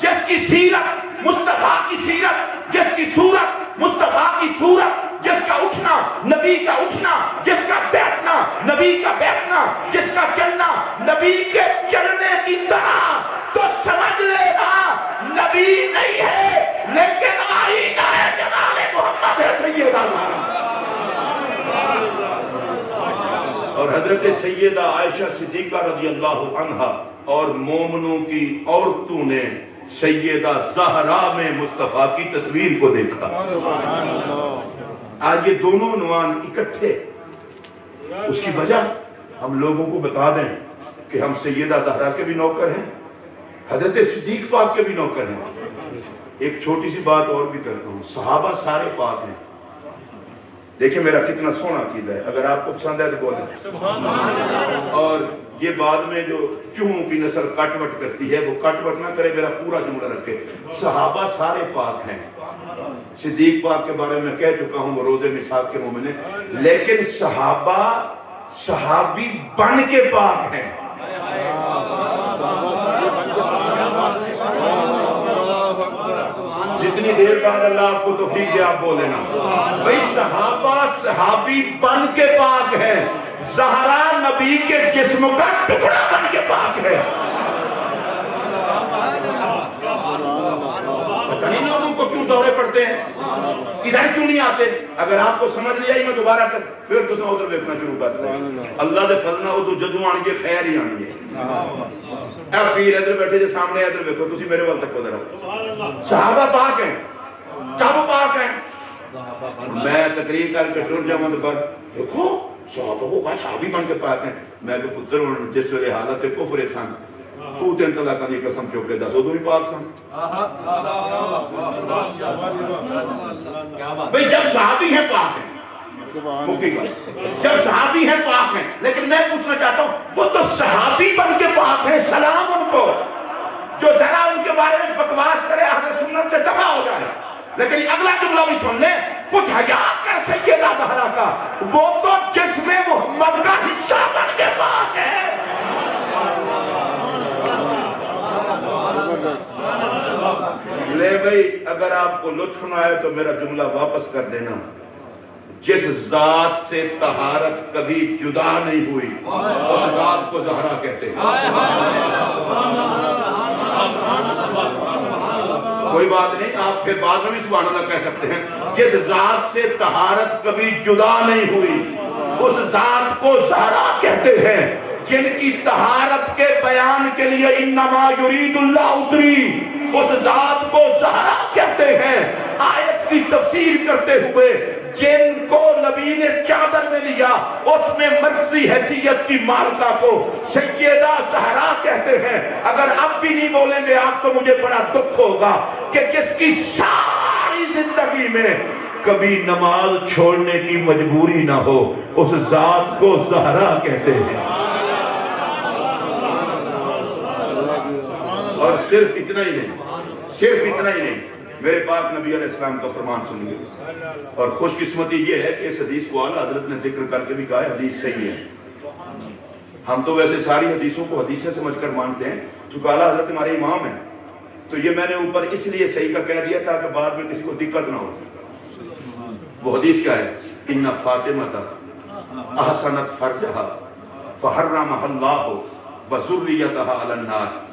जिसकी सीरत मुस्तफ़ा की सीरत, जिसकी सूरत मुस्तफ़ा की सूरत, जिसका उठना नबी का उठना, जिसका बैठना नबी का बैठना, जिसका चलना नबी के चलने की तरह तो समझ लेना नबी नहीं है, लेकिन आईना है जमाल मोहम्मद है सैयदा और हज़रत सैयदा आयशा सिद्दीका रज़ी अल्लाह और मोमनों की औरतों ने सैयदा जहरा में मुस्तफ़ा की तस्वीर को देखा। आज ये दोनों उन्वान इकट्ठे। उसकी वजह हम लोगों को बता दें कि हम सैयदा जहरा के भी नौकर हैं, हज़रत सिद्दीक पाक के भी नौकर हैं। एक छोटी सी बात और भी करता हूँ। सहाबा सारे पाक हैं। देखिए मेरा कितना सोना अकीदा है। अगर आपको पसंद है तो बोले। और ये बाद में जो चूहों की नस्ल कटवट करती है वो कटवट ना करे मेरा पूरा जुमला रखे सहाबा सारे पाक हैं सिद्दीक पाक के बारे में कह चुका हूँ रोज़े मिसाब के मोमिन लेकिन सहाबा सहाबी बन के पाक हैं जितनी देर बाद अल्लाह आपको तोफीक दे आप बोले ना भाई सहाबा सहाबी बन के पाक है। जहरा नबी के जिस्म का टुकड़ा बन के पाक है। पता नहीं लोगों को क्यों दौड़े पड़ते हैं? इधर क्यों नहीं आते? अगर आपको समझ लिया मैं दोबारा कर फिर तो तुम उधर देखना शुरू करते अल्लाह। तो के फलना उदू जदू आएँगे खैर ही आएँगे अब पीर इधर बैठे जो सामने इधर देखो तुम मेरे वाल तक उधर आओ। सहाबा पाक है। कब पाक है। मैं तकरीर करके टुर जावा तो पर देखो होगा को साहबी बन के पाक तो है। मैं पुत्र जिस वे हालत कुफरे सन। तू तीन तलाक की कसम चुक के दस उदो भी पाक सन भाई जब साहबी है पाक है जब सहाबी है पाक है लेकिन मैं पूछना चाहता हूँ वो तो सहाबी बन के पाक है सलाम उनको जो जरा उनके बारे में बकवास करे अगर सुन्नत से दफ़ा हो जाए लेकिन अगला जुमला भी सुन ले कुछ हया कर सैयदा जहरा का वो तो जिसमें मोहम्मद का हिस्सा बन के पाक है ज़बरदस्त ले भाई, अगर आपको लुत्फ ना आए तो मेरा जुमला वापस कर देना। जिस जात से तहारत कभी जुदा नहीं हुई, उस जात को जहरा कहते हैं। कोई बात नहीं, आप फिर बाद में भी सुबह कह सकते हैं। जिस जात से तहारत कभी जुदा नहीं हुई, उस जात को जहरा कहते हैं। जिनकी तहारत के बयान के लिए इन्नमा युरीदुल्लाह उतरी उस जात को जहरा कहते हैं। आयत की तफसीर करते हुए जिनको नबी ने चादर में लिया, उसमें मर्ज़ी हैसियत की मालका को सैयदा जहरा कहते हैं। अगर आप भी नहीं बोलेंगे, आप तो मुझे बड़ा दुख होगा कि जिसकी सारी ज़िंदगी में कभी नमाज़ छोड़ने की मजबूरी ना हो, उस जात को सहरा कहते हैं। और सिर्फ़ इतना ही नहीं सिर्फ़ इतना ही नहीं, मेरे पाक नबी इस्लाम का फरमान सुन सुनिए। और खुशकिस्मती ये है कि इस हदीस को आला हज़रत ने ज़िक्र करके भी कहा है, हदीस सही है। हम तो वैसे सारी हदीसों को हदीसें समझकर मानते हैं, चूँकि आला हज़रत हमारे इमाम हैं। तो ये मैंने ऊपर इसलिए सही का कह दिया ताकि बाद में किसी को दिक्कत ना हो। वो हदीस क्या है? इन्ना फातिमा अहसनत फरजहा फहर्रम अल्लाह वजुर्रियतहा अलन्नार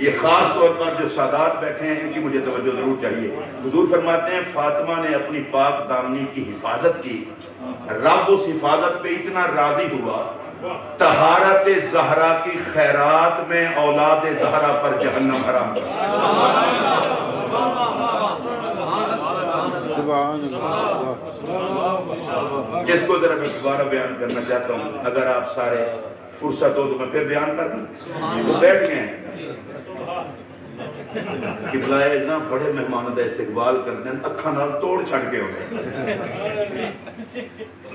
ये खास तौर पर जो सादात बैठे हैं, इनकी मुझे तवज्जो ज़रूर चाहिए। हुजूर फरमाते हैं, फातिमा ने अपनी पाक दामनी की हिफाजत की। रब उस हिफाजत पे इतना राज़ी हुआ, तहारत जहरा की खैरात में औलाद जहरा पर जहन्नम हराम जिसको जरा मैं दोबारा बयान करना चाहता हूँ, अगर आप सारे फुर्सत हो तो मैं फिर बयान कर दूँ? तो बैठ गए कि बुलाए ना बड़े मेहमानों का इस्तेकबाल करते हैं अखा नाल तोड़ छड़ के होते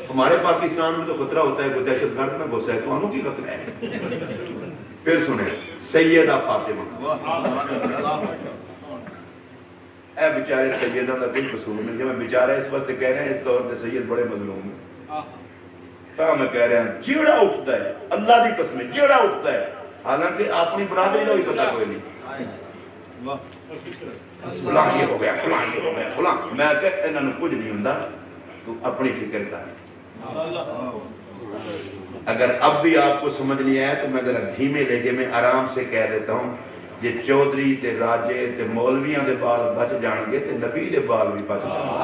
हमारे पाकिस्तान में तो खतरा होता है कोई दहशतगर्द में घुसा है तो की खतरा है? फिर सुने सैयदा फातिमा। ए बेचारे सैयदा का कोई कसूर नहीं जब मैं बेचारा इस वास्ते कह रहे हैं इस तौर पे सैयद बड़े मजलूम हैं। ਤਾਂ ਮੈਂ ਕਹਿ ਰਿਹਾ ਜਿਹੜਾ ਉੱਠਦਾ ਹੈ ਅੱਲਾ ਦੀ ਕਸਮ ਹੈ ਜਿਹੜਾ ਉੱਠਦਾ ਹੈ ਹਾਲਾਂਕਿ ਆਪਣੀ ਬਰਾਦਰੀ ਦਾ ਵੀ ਪਤਾ ਕੋਈ ਨਹੀਂ ਫਲਾਂ ਇਹ ਹੋ ਗਿਆ ਫਲਾਂ ਇਹ ਹੋ ਗਿਆ ਫਲਾਂ ਮੈਂ ਕਿ ਇਹਨਾਂ ਨੂੰ ਕੁਝ ਨਹੀਂ ਹੁੰਦਾ ਤੂੰ अपनी फिक्र कर अगर अब भी आपको समझ नहीं आया तो मैं जरा धीमे लेके मैं आराम से कह देता हूँ ਜੇ ਚੌਧਰੀ ਤੇ ਰਾਜੇ ਤੇ ਮੌਲਵੀਆਂ ਦੇ ਬਾਲ ਬਚ ਜਾਣਗੇ ਤੇ ਨਬੀ ਦੇ ਬਾਲ ਵੀ ਬਚ ਜਾਣਗੇ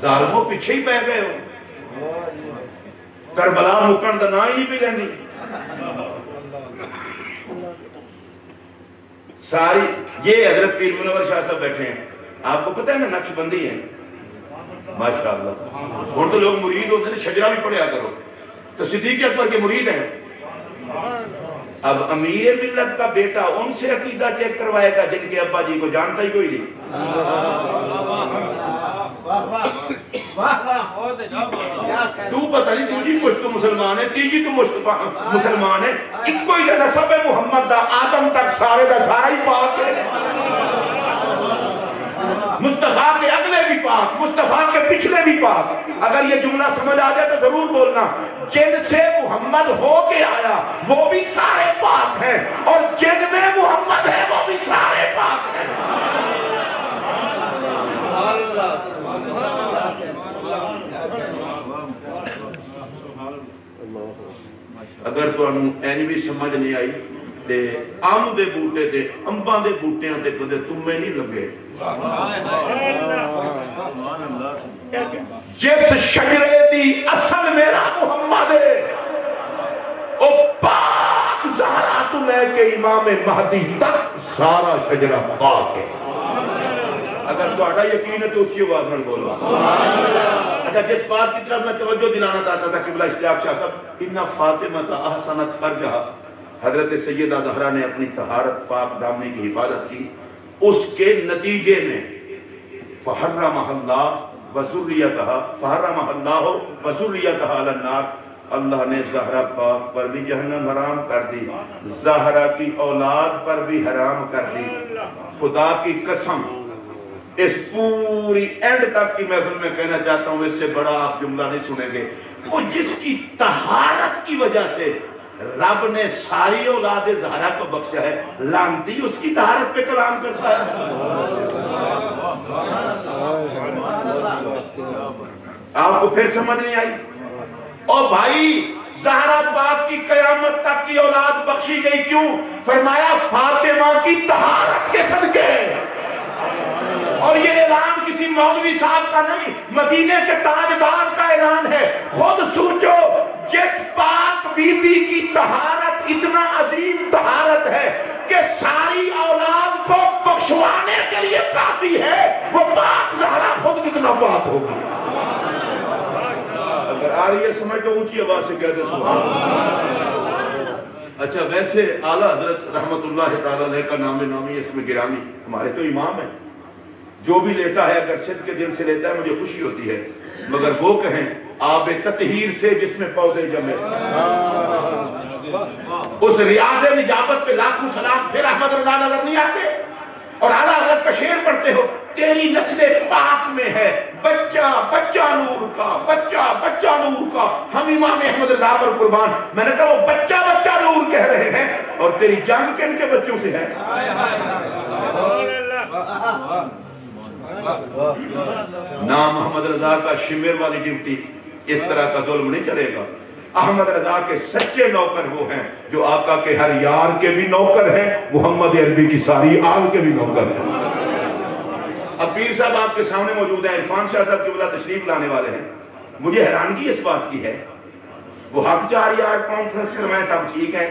ਜ਼ਾਲਮੋ ਪਿੱਛੇ ਹੀ ਪੈ ਗਏ ਹੋ ਕਰਬਲਾ ਮੁਕਣ ਦਾ ਨਾਂ ਹੀ ਨਹੀਂ ਪੀ ਲੈਂਦੀ सारी ये हजरत पीर मुनवर शाह साहब बैठे हैं आपको पता है ना नक्शबंदी है माशाल्लाह और तो लोग मुरीद होते हैं शजरा भी पढ़िया करो तो सिद्दीक अकबर के मुरीद हैं अब अमीर मिलत का बेटा उनसे अकीदा चेक करवाएगा जिनके अब्बा जी को जानता ही कोई नहीं। तू पता नहीं दूजी मुश्त मुसलमान है, तीजी तू मुश्त मुसलमान है। इको ही नसब है मुहम्मद का आदम तक सारे का सारा ही पाप है। मुस्तफ़ा के अगले भी पाक, मुस्तफ़ा के पिछले भी पाक। अगर ये जुमला समझ आ जाए तो ज़रूर बोलना, जिनसे मोहम्मद हो के आया, वो भी सारे पाक हैं, और जिन में मुहम्मद है, वो भी सारे पाक हैं। अगर तुम तो एन भी समझ नहीं आई ਤੇ ਅੰਬ ਦੇ ਬੂਟੇ ਤੇ ਅੰਬਾਂ ਦੇ ਬੂਟਿਆਂ ਤੇ ਕਦੇ ਤੁੰਮੇ ਨਹੀਂ ਲੱਗੇ ਜਿਸ ਸ਼ਜਰੇ ਦੀ ਅਸਲ ਮੇਰਾ ਮੁਹੰਮਦ ਹੈ ਉਹ ਪਾਕ ਜ਼ਹਰਾ ਤੋਂ ਲੈ ਕੇ ਇਮਾਮ महदी तक सारा शजरा पाक है अगर ਤੁਹਾਡਾ ਯਕੀਨ ਹੈ तो ਉੱਚੀ आवाज ਨਾਲ बोलो अच्छा जिस बात की तरफ मैं तवज्जो दिलाना चाहता था कि इश्तियाक शाह साहब इन्ना फातिमा का अहसनत फरजहा हज़रत सैयदा जहरा ने अपनी तहारत पाक दामने की हिफाजत की। उसके नतीजे में फहर्रा महल्ला वसुरियत फहर्रा महल्ला हो वसुरियत अलन्नार अल्लाह ने जहरा पाक पर भी जहन्नम हराम कर दी। जहरा की औलाद पर भी हराम कर दी। खुदा की कसम, इस पूरी एंड तक की महफिल में कहना चाहता हूँ, इससे बड़ा आप जुमला नहीं सुनेंगे। वो जिसकी तहारत की वजह से रब ने सारी औलाद जहरा को बख्शा है। लानती उसकी तहारत पे कलाम करता है। आपको फिर समझ नहीं आई? और भाई, जहरा पाक की कयामत तक की औलाद बख्शी गई क्यों? फरमाया, फातिमा की तहारत के सदके। और ये ऐलान किसी मौलवी साहब का नहीं, मदीने के ताजदार का ऐलान है। खुद सोचो जिस पाक बीबी की तहारत इतना अजीम तहारत है कि सारी औलाद को बख्शवाने के लिए काफ़ी है, वो पाक जहरा खुद कितना पाक होगी। अगर आ रही है समझ तो ऊँची आवाज़ से कहते सुबह अच्छा वैसे आला हज़रत अलैह का नाम नामी इसमें गिरामी। हमारे तो इमाम है। जो भी लेता है, अगर सिद्ध के दिल से लेता है, मुझे खुशी होती है। मगर वो कहें आब ततहीर से जिसमें पौधे जमे। उस रियाज निजाबत पे लाखों सलाम, फिर अहमद रजा नज़र नहीं आते? और आला हज़रत का शेर पढ़ते हो, तेरी नस्ल पाक में है। बच्चा बच्चा नूर का, बच्चा बच्चा नूर का। हम इमाम अहमद रजा पर कुर्बान। मैंने कहा, वो बच्चा बच्चा नूर कह रहे हैं और तेरी जान किन के बच्चों से है? ना मोहम्मद रजा का शिमिर वाली ड्यूटी। इस तरह का जुल्म नहीं चलेगा। अहमद रजा के सच्चे नौकर वो हैं, जो आका के हर यार के भी नौकर हैं, मोहम्मद अरबी की सारी आल के भी नौकर हैं। अब पीर साहब आपके सामने मौजूद है, इरफान शाह साहब की तशरीफ़ लाने वाले हैं। मुझे हैरानगी इस बात की है। वो हक चार यार कॉन्फ्रेंस करवाएँ, तब ठीक है।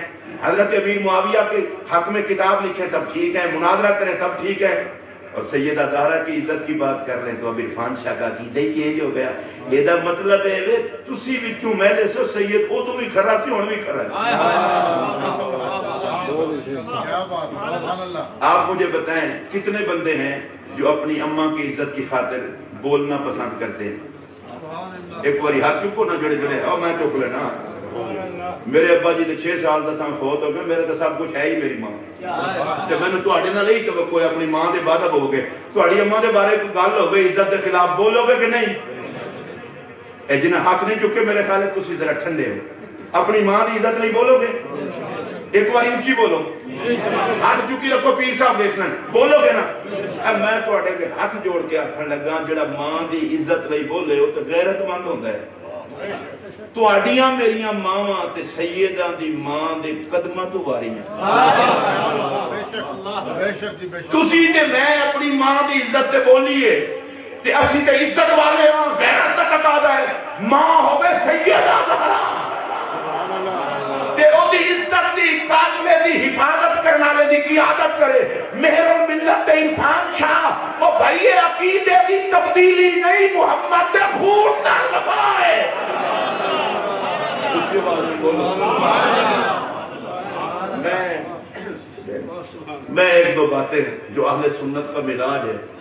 हज़रत अबीर मुआविया के हक में किताब लिखें, तब ठीक है। मुनाजरा करें, तब ठीक है। और सैयदा जहरा की इज़्ज़त की बात कर रहे हैं तो अब इरफान शाह का कीदा ही चेंज हो गया यदा मतलब है वे तुसी भी क्यों मैले सो सैयद वो तो भी खरा सी हुन भी खरा आप मुझे बताएँ कितने बंदे हैं जो अपनी अम्मा की इज़्ज़त की खातिर बोलना पसंद करते हैं एक बार हाथ चुको ना जड़े जड़े और मैं चुक लेना ਮੇਰੇ ਅੱਬਾ ਜੀ ਦੇ 6 ਸਾਲ ਦਾ ਸਾਂ ਫੌਤ ਹੋ ਗਏ ਮੇਰੇ ਤਾਂ ਸਭ ਕੁਝ ਹੈ ਹੀ ਮੇਰੀ ਮਾਂ ਤੇ ਮੈਨੂੰ ਤੁਹਾਡੇ ਨਾਲ ਹੀ ਤਵੱਕੋ ਹੈ ਆਪਣੀ ਮਾਂ ਦੇ ਵਾਅਦਾ ਹੋਵੋਗੇ ਤੁਹਾਡੀ ਅੰਮਾ ਦੇ ਬਾਰੇ ਕੋਈ ਗੱਲ ਹੋਵੇ ਇੱਜ਼ਤ ਦੇ ਖਿਲਾਫ ਬੋਲੋਗੇ ਕਿ ਨਹੀਂ ਇਹ ਜਿਹਨੇ ਹੱਥ ਨਹੀਂ ਚੁੱਕੇ ਮੇਰੇ ਖਿਆਲ ਤੁਸੀਂ ਜ਼ਰਾ ਠੰਡੇ ਹੋ ਆਪਣੀ ਮਾਂ ਦੀ ਇੱਜ਼ਤ ਲਈ ਬੋਲੋਗੇ ਇੱਕ ਵਾਰੀ ਉੱਚੀ ਬੋਲੋ ਹੱਥ ਚੁੱਕੀ ਰੱਖੋ ਪੀਰ ਸਾਹਿਬ ਦੇਖ ਲੈਣ ਬੋਲੋਗੇ ਨਾ ਮੈਂ ਤੁਹਾਡੇ ਅੱਗੇ ਹੱਥ ਜੋੜ ਕੇ ਆਖਣ ਲੱਗਾ ਜਿਹੜਾ ਮਾਂ ਦੀ ਇੱਜ਼ਤ ਲਈ ਬੋਲੇ ਉਹ ਤੁਹਾਡੀਆਂ ਮੇਰੀਆਂ ਮਾਵਾਂ ਤੇ ਸੈਯਦਾਂ ਦੀ ਮਾਂ ਦੇ ਕਦਮਾਂ ਤੋਂ ਵਾਰੀਆਂ ਤੁਸੀਂ ਤੇ ਮੈਂ ਆਪਣੀ ਮਾਂ ਦੀ ਇੱਜ਼ਤ ਤੇ ਬੋਲੀਏ ਤੇ ਅਸੀਂ ਤੇ ਇੱਜ਼ਤ ਵਾਲੇ ਹਾਂ ਗੈਰਤ ਤੱਕ ਅਕਾਦਾ ਹੈ ਮਾਂ ਹੋਵੇ ਸੈਯਦਾ ਜ਼ਹਰਾ ਤੇ ਉਹਦੀ ਇੱਜ਼ਤ ਦੀ ਕਾਦਮੇ ਦੀ ਹਿਫਾਜ਼ਤ ਕਰਨ ਵਾਲੇ ਦੀ ਕਿਆਦਤ ਕਰੇ ਮਿਹਰੁਲ ਮਿਲਤ ਤੇ ਇਨਸਾਨ ਸ਼ਾਹ ਉਹ ਭਾਈਏ ਅਕੀਦੇ ਦੀ ਤਬਦੀਲੀ ਨਹੀਂ ਮੁਹੰਮਦ ਦੇ ਖੂਨ ਨਾਲ ਵਫਾ ਹੈ में एक दो बातें जो अहले सुन्नत का मिजाज है।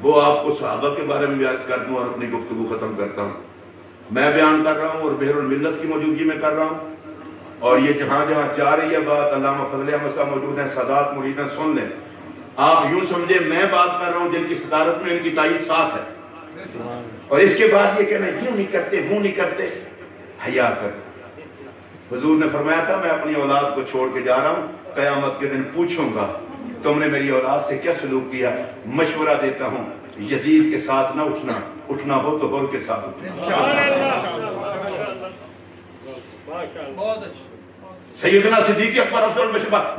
वो आपको सहाबा के बारे में भी कर दूँ और अपनी गुफ्तगु खत्म करता हूँ। मैं बयान कर रहा हूँ और बेहरुल मिल्लत की मौजूदगी में कर रहा हूँ। और ये जहाँ जहाँ जा रही है बात, अल्लामा फजल साहब मौजूद है, सादात मुरीदन सुन लें। आप यूँ समझे, मैं बात कर रहा हूँ जिनकी सदारत में, इनकी तायद साथ है। और इसके बाद ये कहना, यूँ नहीं करते, वो नहीं करते। हया कर। हजूर ने फरमाया था मैं अपनी औलाद को छोड़ के जा रहा हूँ। कयामत के दिन पूछूँगा तुमने मेरी औलाद से क्या सलूक किया? मशवरा देता हूँ यजीद के साथ ना उठना। उठना हो तो होर के साथ उठना। अच्छा। सिद्दीक अकबर अफसर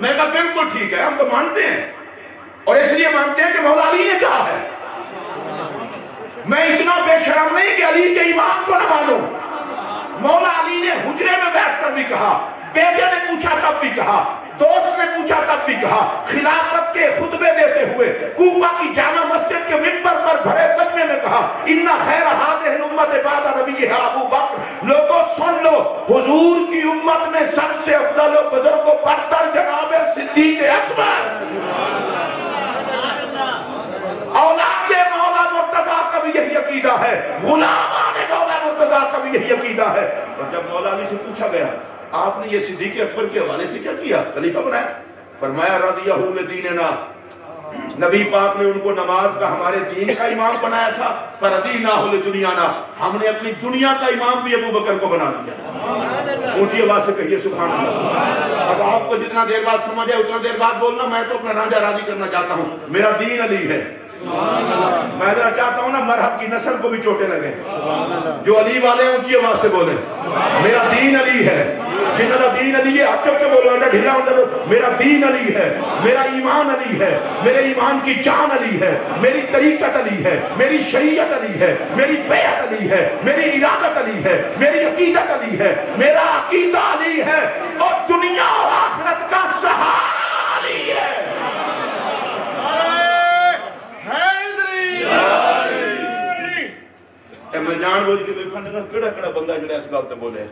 मैं कहा बिल्कुल ठीक है हम तो मानते हैं। और इसलिए मानते हैं कि मौला अली ने कहा है। मैं इतना बेशरम नहीं कि अली के इमाम को न मानूं। मौला अली ने हुजरे में बैठकर भी कहा, बेटे ने पूछा तब भी कहा, दोस्त ने पूछा तब भी कहा, खिलाफत के खुतबे देते हुए कूफा की जामा मस्जिद के मिंबर पर भरे मजमे में कहा, इन्ना खैर बादा नबी अबू बकर। लोगों, सुन लो, हुजूर की उम्मत में सबसे अफजल बुज़ुर्ग बरतर जनाब सिद्दीक अकबर। औलाद मौला मुर्तजा का भी यही अकीदा है। गुलामान मौला मुर्तजा का भी यही अकीदा है। और जब मौला से पूछा गया, आपने ये सिद्दीक अकबर के हवाले से क्या किया? खलीफा बनाया? फरमाया रदिया दीन ना नबी पाक ने उनको नमाज़ का हमारे दीन का इमाम बनाया था फरदी ना हो दुनिया ना। हमने अपनी दुनिया का इमाम भी अबू बकर को बना दिया। ऊँची आवाज़ से कहिए अल्लाह। अब आपको जितना देर बाद समझ है उतना देर बाद बोलना, मैं तो अपना राजा राज़ी करना चाहता हूँ। मेरा दीन अली है। मैं जरा चाहता हूँ ना, मरहब की नस्ल को भी चोटे लगे। जो अली वाले ऊँची आवाज़ से बोले, मेरा दीन अली है। जिनका दीन अली है हक के बोलो ढीला मेरा दीन अली है, मेरा ईमान अली है, मेरे ईमान की जान अली है मेरी तरीकत अली है मेरी शरीयत अली है मेरी बेत अली है मेरी इरादत अली है मेरी अकीदत अली है मेरा अकीदा अली है और दुनिया और आखरत का सहारा अली है। बंदा बोले।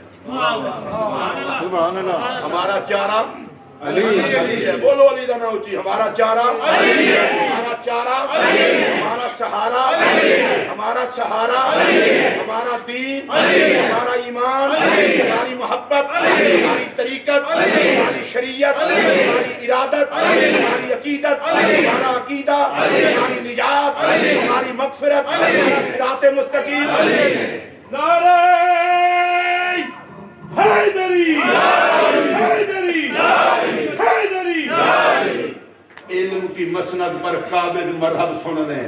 हमारा चारा अली अली है बोलो अली का नाम ऊँची हमारा चारा अली है हमारा चारा अली है हमारा सहारा अली है हमारा सहारा अली है हमारा दीन अली है हमारा ईमान अली है हमारी मोहब्बत अली है हमारी तरीकत अली है हमारी शरीयत अली है हमारी इरादत अली है हमारी अकीदत अली है हमारा अकीदा अली है हमारी निजात अली है हमारी मगफिरत अली है हमारा सिरात मुस्तकीम अली है नारे हैदरी हैदरी इल्म की मसनद पर काबिज मरहब सुन लें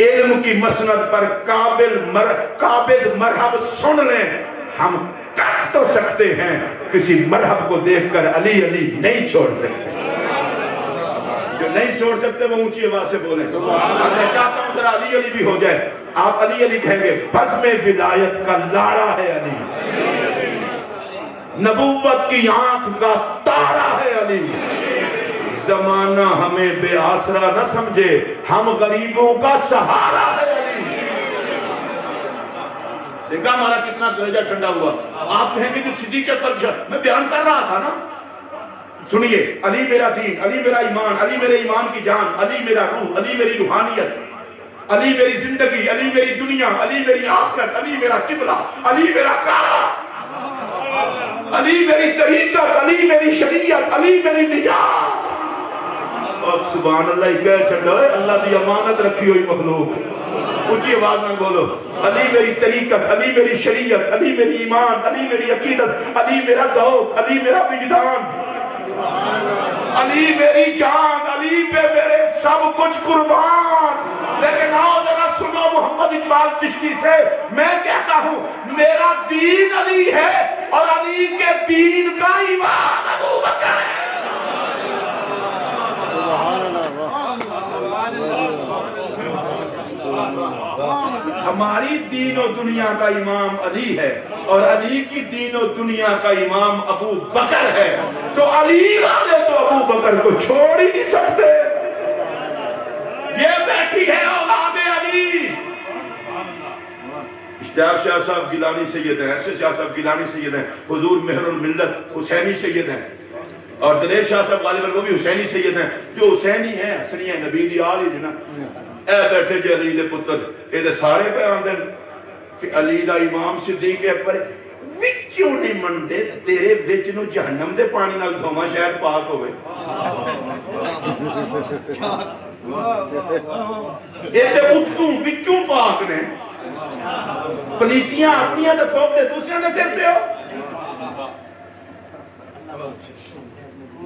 इल्म की मसनद पर काबिल मर काबिज मरहब सुन लें हम कट तो सकते हैं किसी मरहब को देखकर अली अली नहीं छोड़ सकते। जो नहीं छोड़ सकते वो ऊँची आवाज़ से बोले। मैं चाहता हूँ अली अली भी हो जाए। आप अली अली कहेंगे बस में विलायत का लाड़ा है अली। नबूवत की आँख का तारा है अली। जमाना हमें बेआसरा न समझे, हम गरीबों का सहारा है अली। देखा हमारा कितना दर्जा ठंडा हुआ। आप कहेंगे जो सिद्धि के परीक्षा मैं बयान कर रहा था ना। सुनिए, अली मेरा दीन, अली मेरा ईमान, अली मेरे ईमान की जान, अली मेरा रूह, अली मेरी रूहानियत। अली मेरी ज़िंदगी, अली मेरी दुनिया, अली मेरी आखिरत, अली मेरा किबला, अली मेरा कारा। अली मेरी तरीकत, अली मेरी शरीयत, अली मेरी निजात। सुबह अल्लाह कह छो अल्लाह की अमानत रखी हुई मखलूक। ऊँची आवाज़ में बोलो, अली मेरी तरीकत, अली मेरी शरीयत, अली मेरी ईमान, अली मेरी अकीदत, अली मेरा जौक, अली मेरा विजदान। अली मेरी जान, अली पे मेरे सब कुछ कुर्बान। लेकिन आओ जरा सुनो मोहम्मद इकबाल चिश्ती से। मैं कहता हूँ, मेरा दीन अली है और अली के दीन का ईमान अबू बकर है सुबहान हमारी दीन और दुनिया का इमाम अली है और अली की दीन और दुनिया का इमाम अबू बकर है। तो अली वाले तो अबू बकर को छोड़ ही नहीं सकते। ये बैठी है औलाद अली। इश्तियाक शाह साहब गिलानी सैयद हैं अरशद शाह साहब गिलानी सैयद हैं, हुजूर मेहरुल मिल्लत हुसैनी सैयद हैं। और दिलेर शाह साहब गालिबन वो भी हुसैनी सैयद हैं जो हुसैनी है असली है नबी दी आल ही ने ना ए बैठे जे अली दे पुत्र ये ते सारे पे आंदे ने कि अली दा इमाम सिद्दीक अकबर ਵਿੱਚੋਂ ਨਹੀਂ ਮੰਨਦੇ ਤੇਰੇ ਵਿੱਚ ਨੂੰ ਜਹੰਨਮ ਦੇ ਪਾਣੀ ਨਾਲ ਧੋਵਾਂ ਸ਼ਾਇਦ ਪਾਕ ਹੋਵੇ ਇਹ ਤੇ ਉੱਤੋਂ ਵਿੱਚੋਂ ਪਾਕ ਨੇ ਪਲੀਤੀਆਂ ਆਪਣੀਆਂ ਤੇ ਥੋਪਦੇ ਦੂਸਰਿਆਂ ਦੇ ਸਿਰ ਤੇ ਹੋ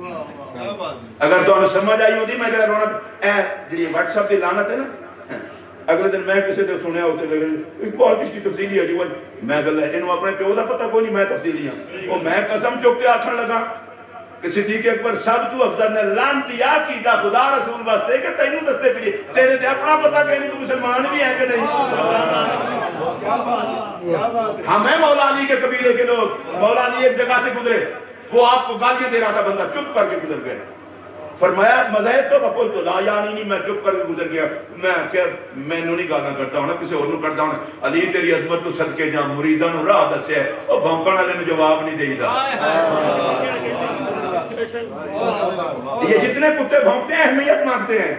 अगर तुम समझ आई होती मैं रोना जी की लानत है ना अगले दिन मैं किसी ने सुनया तफसीली है मैं गल इन अपने प्यो का पता कोई नहीं मैं तफसीली हाँ वो मैं कसम चुक के आखन लगा कि हाँ, एक जगह से गुजरे। वो आपको गालियाँ दे रहा था बंदा चुप करके गुजर गया। फरमाया मजायद तो बकुल तो ला यानी नहीं मैं चुप करके गुजर गया। मैं क्या मैनू नहीं गाना करता हूँ किसी और करता हूँ अली तेरी अजमत तो सदके जा मुरीदा नु राह दसया ओ भौंकण वाले नु जवाब नहीं देईदा। ये जितने कुत्ते भौंकते हैं अहमियत मांगते हैं।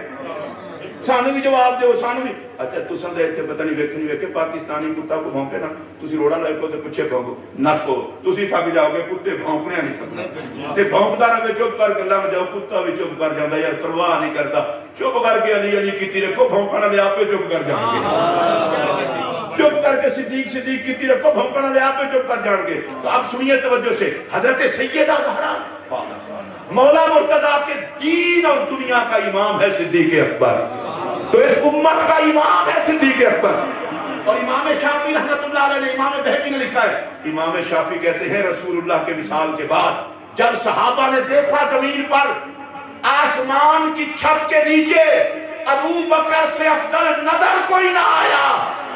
ਸਾਨੂੰ ਵੀ ਜਵਾਬ ਦਿਓ ਸਾਨੂੰ ਵੀ ਅੱਛਾ ਤੁਸੀਂ ਦੇ ਇੱਥੇ ਪਤਾ ਨਹੀਂ ਵੇਖਣੀ ਵੇਖੇ ਪਾਕਿਸਤਾਨੀ ਕੁੱਤਾ ਕੋ ਭੌਂਕੇ ਨਾ ਤੁਸੀਂ ਰੋੜਾ ਲੈ ਕੇ ਤੇ ਪਿੱਛੇ ਭੌਂਕੋ ਨਸਕੋ ਤੁਸੀਂ ਥੱਕ ਜਾਓਗੇ ਕੁੱਤੇ ਭੌਂਕਣਿਆ ਨਹੀਂ ਥੱਕਣਾ ਤੇ ਭੌਂਕਦਾ ਰਹੇ ਚੁੱਪ ਕਰ ਗੱਲਾਂ ਜਾਓ ਕੁੱਤਾ ਵੀ ਚੁੱਪ ਕਰ ਜਾਂਦਾ ਯਾਰ ਪਰਵਾਹ ਨਹੀਂ ਕਰਦਾ ਚੁੱਪ ਕਰਕੇ ਅਲੀ ਅਲੀ ਕੀਤੀ ਰੱਖੋ ਭੌਂਕਣ ਵਾਲੇ ਆਪੇ ਚੁੱਪ ਕਰ ਜਾਣਗੇ चुप करके सिद्दीक सिद्दीक की रखो भौंकण वाले आप चुप कर जाएंगे तो आप सुनिए तवज्जो से हजरत सैयदा जहरा मौला मुर्तजा के दीन और दुनिया का इमाम है सिद्दीक अकबर। तो इस उम्मत का इमाम है सिद्दीक अकबर। और इमाम शाफी रहमतुल्लाह ने इमाम बहकी ने लिखा है इमाम शाफी कहते हैं रसूलुल्लाह के विसाल के बाद जब सहाबा ने देखा ज़मीन पर आसमान की छत के नीचे अबू बकर से अफजल नज़र कोई ना आया।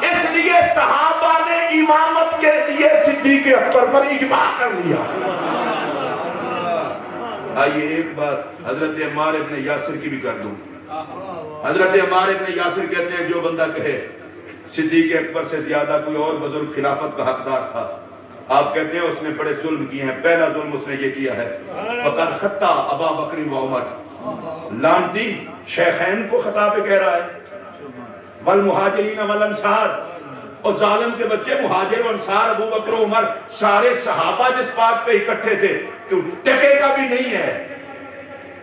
इसलिए सहाबा ने इमामत के लिए सिद्दीक अकबर पर इजमा कर लिया। आइए एक बात हज़रत अमार इब्ने यासिर की भी कर दूँ। हज़रत अमार इब्ने यासिर कहते हैं जो बंदा कहे सिद्दीक अकबर से ज़्यादा कोई और बुज़ुर्ग खिलाफत का हकदार था। आप कहते हैं उसने बड़े जुल्म किए हैं पहला जुल्म उसने ये किया है। फकत खत्ता अबा बकरी व उमर। लानती शेखैन को खता पे कह रहा है। वल मुहाजरीन वल अंसार। और जालिम के बच्चे मुहाजिर अंसार अबू बकर उमर सारे सहाबा जिस बात पे इकट्ठे थे तो टकेगा भी नहीं है।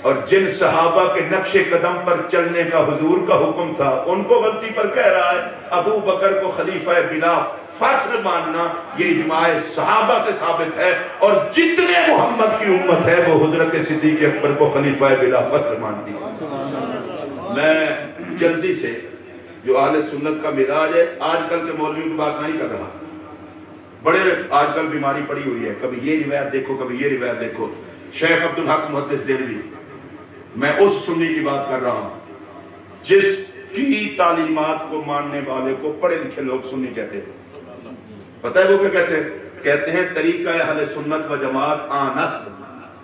और जिन सहाबा के नक्शे कदम पर चलने का हुजूर का हुक्म था उनको गलती पर कह रहा है अबू बकर को खलीफा बिला फस्ल मानना ये इजमाए सहाबा से साबित है और जितने मोहम्मद की उम्मत है वो हज़रत सिद्दीक अकबर को खलीफा बिला फस्ल मानती है। मैं जल्दी से जो आल सुन्नत का मिजाज है, आजकल के मौलवियों की बात नहीं कर रहा। बड़े आजकल बीमारी पड़ी हुई है। कभी ये रिवायत देखो, कभी ये रिवायत देखो। शेख अब्दुल हक मुहदस देरवी मैं उस सुन्नी की बात कर रहा हूँ, जिसकी तालीमात को मानने वाले को पढ़े लिखे लोग सुन्नी कहते हैं। पता है वो क्या कहते हैं? कहते हैं, तरीका अहल सुन्नत व जमात आनस्त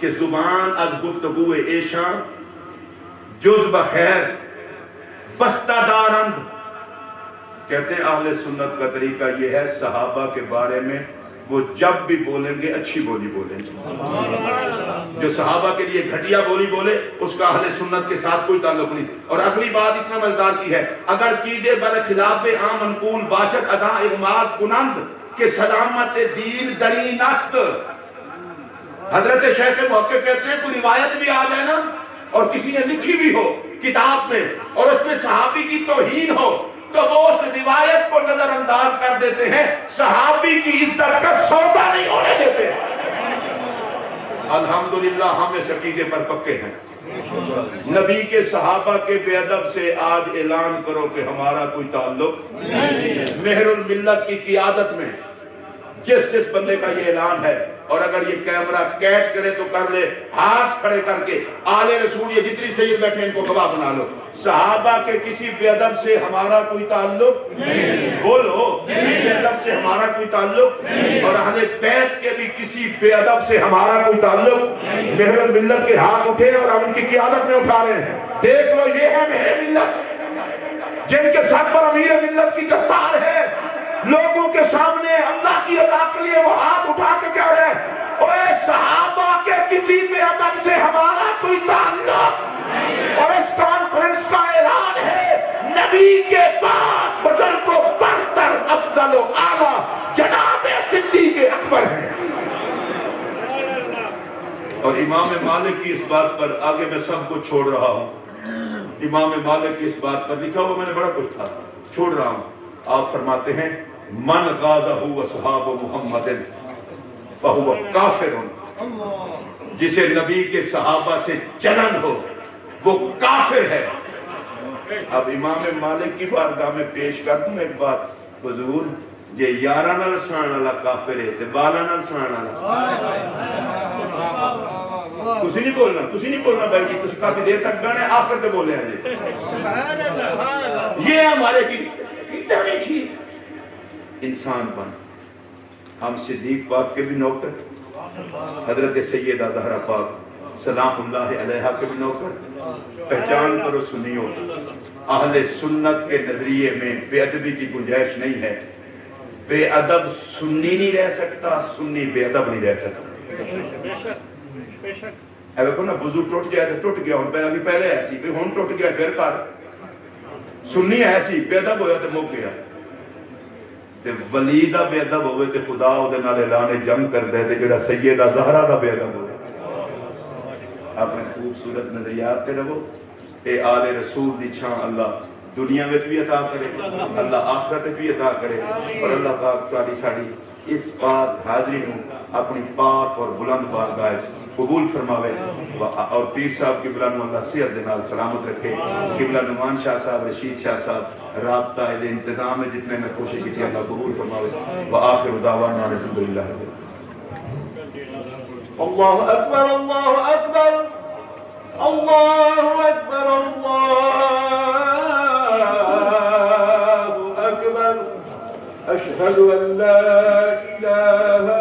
के ज़ुबान अज गुफ्तगु ऐशा जुज बखैर बस्तादारंद कहते हैं, अहले सुन्नत का तरीका यह है, सहाबा के बारे में वो जब भी बोलेंगे, अच्छी बोली बोलेंगे। जो सहाबा के लिए घटिया बोली बोले, उसका अहले सुन्नत के साथ कोई ताल्लुक नहीं। और अगली बात इतना मज़ेदार की है, अगर चीज़ें बर खिलाफ आम अनुकूल बाचक अदा इमाज कुनंद के सलामत दीन दरी नस्त हज़रत शेख मौके कहते हैं, कोई रिवायत भी आ जाए ना, और किसी ने लिखी भी हो किताब में, और उसमें सहाबी की तोहीन हो तो वो उस रिवायत को नजरअंदाज कर देते हैं। सहाबी की इज़्ज़त का सौदा नहीं होने देते अल्हम्दुलिल्लाह, हम इस अकीदे पर पक्के हैं। नबी के सहाबा के बेअदब से आज ऐलान करो कि हमारा कोई ताल्लुक मेहरुल मिल्लत की कियादत में जिस जिस बंदे का ये ऐलान है, और अगर ये कैमरा कैच करे तो कर ले, हाथ खड़े करके, आले रसूल, ये जितनी सैयद बैठे इनको गवाह बना लो। सहाबा के किसी बेअदब से हमारा कोई ताल्लुक बोलो किसी बेअदब से हमारा कोई ताल्लुक और अहले बैत के भी किसी बेअदब से हमारा कोई ताल्लुक मेहर मिल्लत के हाथ उठे और हम उनकी क्यादत में उठा रहे हैं। देख लो, ये है मेहर मिल्लत। जिनके सर पर अमीर मिल्लत की दस्तार है। लोगों के सामने अल्लाह की अदा के लिए वो हाथ उठा के कह रहे ओए सहाबा के किसी भी अदब से हमारा कोई ताल्लुक और इस कॉन्फ्रेंस का ऐलान है, नबी के बाद बजल को बढ़कर अफजल आला, जनाब सिद्दीक अकबर है। और इमाम मालिक की इस बात पर आगे मैं सबको छोड़ रहा हूँ। इमाम मालिक की इस बात पर लिखा हुआ मैंने बड़ा कुछ था। छोड़ रहा हूँ। आप फरमाते हैं मन गाजा सहाब मोहम्मद फहुआ काफिर जिसे नबी के सहाबा से जलन हो, वो काफिर है। अब इमाम मालिक की बारगाह में पेश कर दूँ एक बात। हुजूर जे यारा नाल सनाण वाला काफिर है ते बाला नाल सनाण वाला। नहीं बोलना भाई जी, तुसी काफ़ी देर तक गाने आखिर ते बोले हैं जी। ये हमारे की कितना नहीं ठीक इंसान बन। हम सिद्दीक पाक के भी नौकर, हज़रत सैदा जहरा पाक सलाम के भी नौकर। पहचान करो सुनियो अहले सुन्नत के नज़रिए में बेअदबी की गुंजाइश नहीं है। बेअदब सुन्नी नहीं रह सकता, सुन्नी बेअदब नहीं रह सकता। देखो ना वज़ू टूट गया तो टूट गया पहले अभी पहले ऐसी हूँ टूट गया, फिर कर। सुन्नी ऐसी, बेअदब होया तो मुक गया। ਤੇ ਵਲੀ ਦਾ ਬੇਅਦਬ ਹੋਵੇ ਤੇ ਖੁਦਾ ਉਹਦੇ ਨਾਲ ਐਲਾਨ ਜੰਗ ਕਰਦਾ ਹੈ ਤੇ ਜਿਹੜਾ ਸੈਯਦਾ ਜ਼ਹਰਾ ਦਾ ਬੇਅਦਬ ਹੋਵੇ ਆਪਣੇ ਖੂਬਸੂਰਤ ਨਜ਼ਰੀਆਤ ਤੇ ਰਹੋ ਇਹ ਆਲੇ ਰਸੂਲ ਦੀ ਛਾਂ ਅੱਲਾ दुनिया में भी अदा करे अल्लाह आखरत भी अदा करे और अल्लाह पाक तारी साड़ी इस बात हाजरी अपनी पाक और बुलंद बारगाह कबूल फरमावे। और पीर साहब किबला अल्लाह सेहत सलामत रखे। किबला नुमान शाह साहब, रशीद शाह साहब, राबता ए इंतज़ाम में जितने में कोशिश की अल्लाह कबूल फरमावे। व आखिर दावाना अल्हम्दुलिल्लाह। अल्लाह अकबर अल्लाह अकबर अल्लाह अकबर अल्लाह अकबर। अशहदु अन ला इलाहा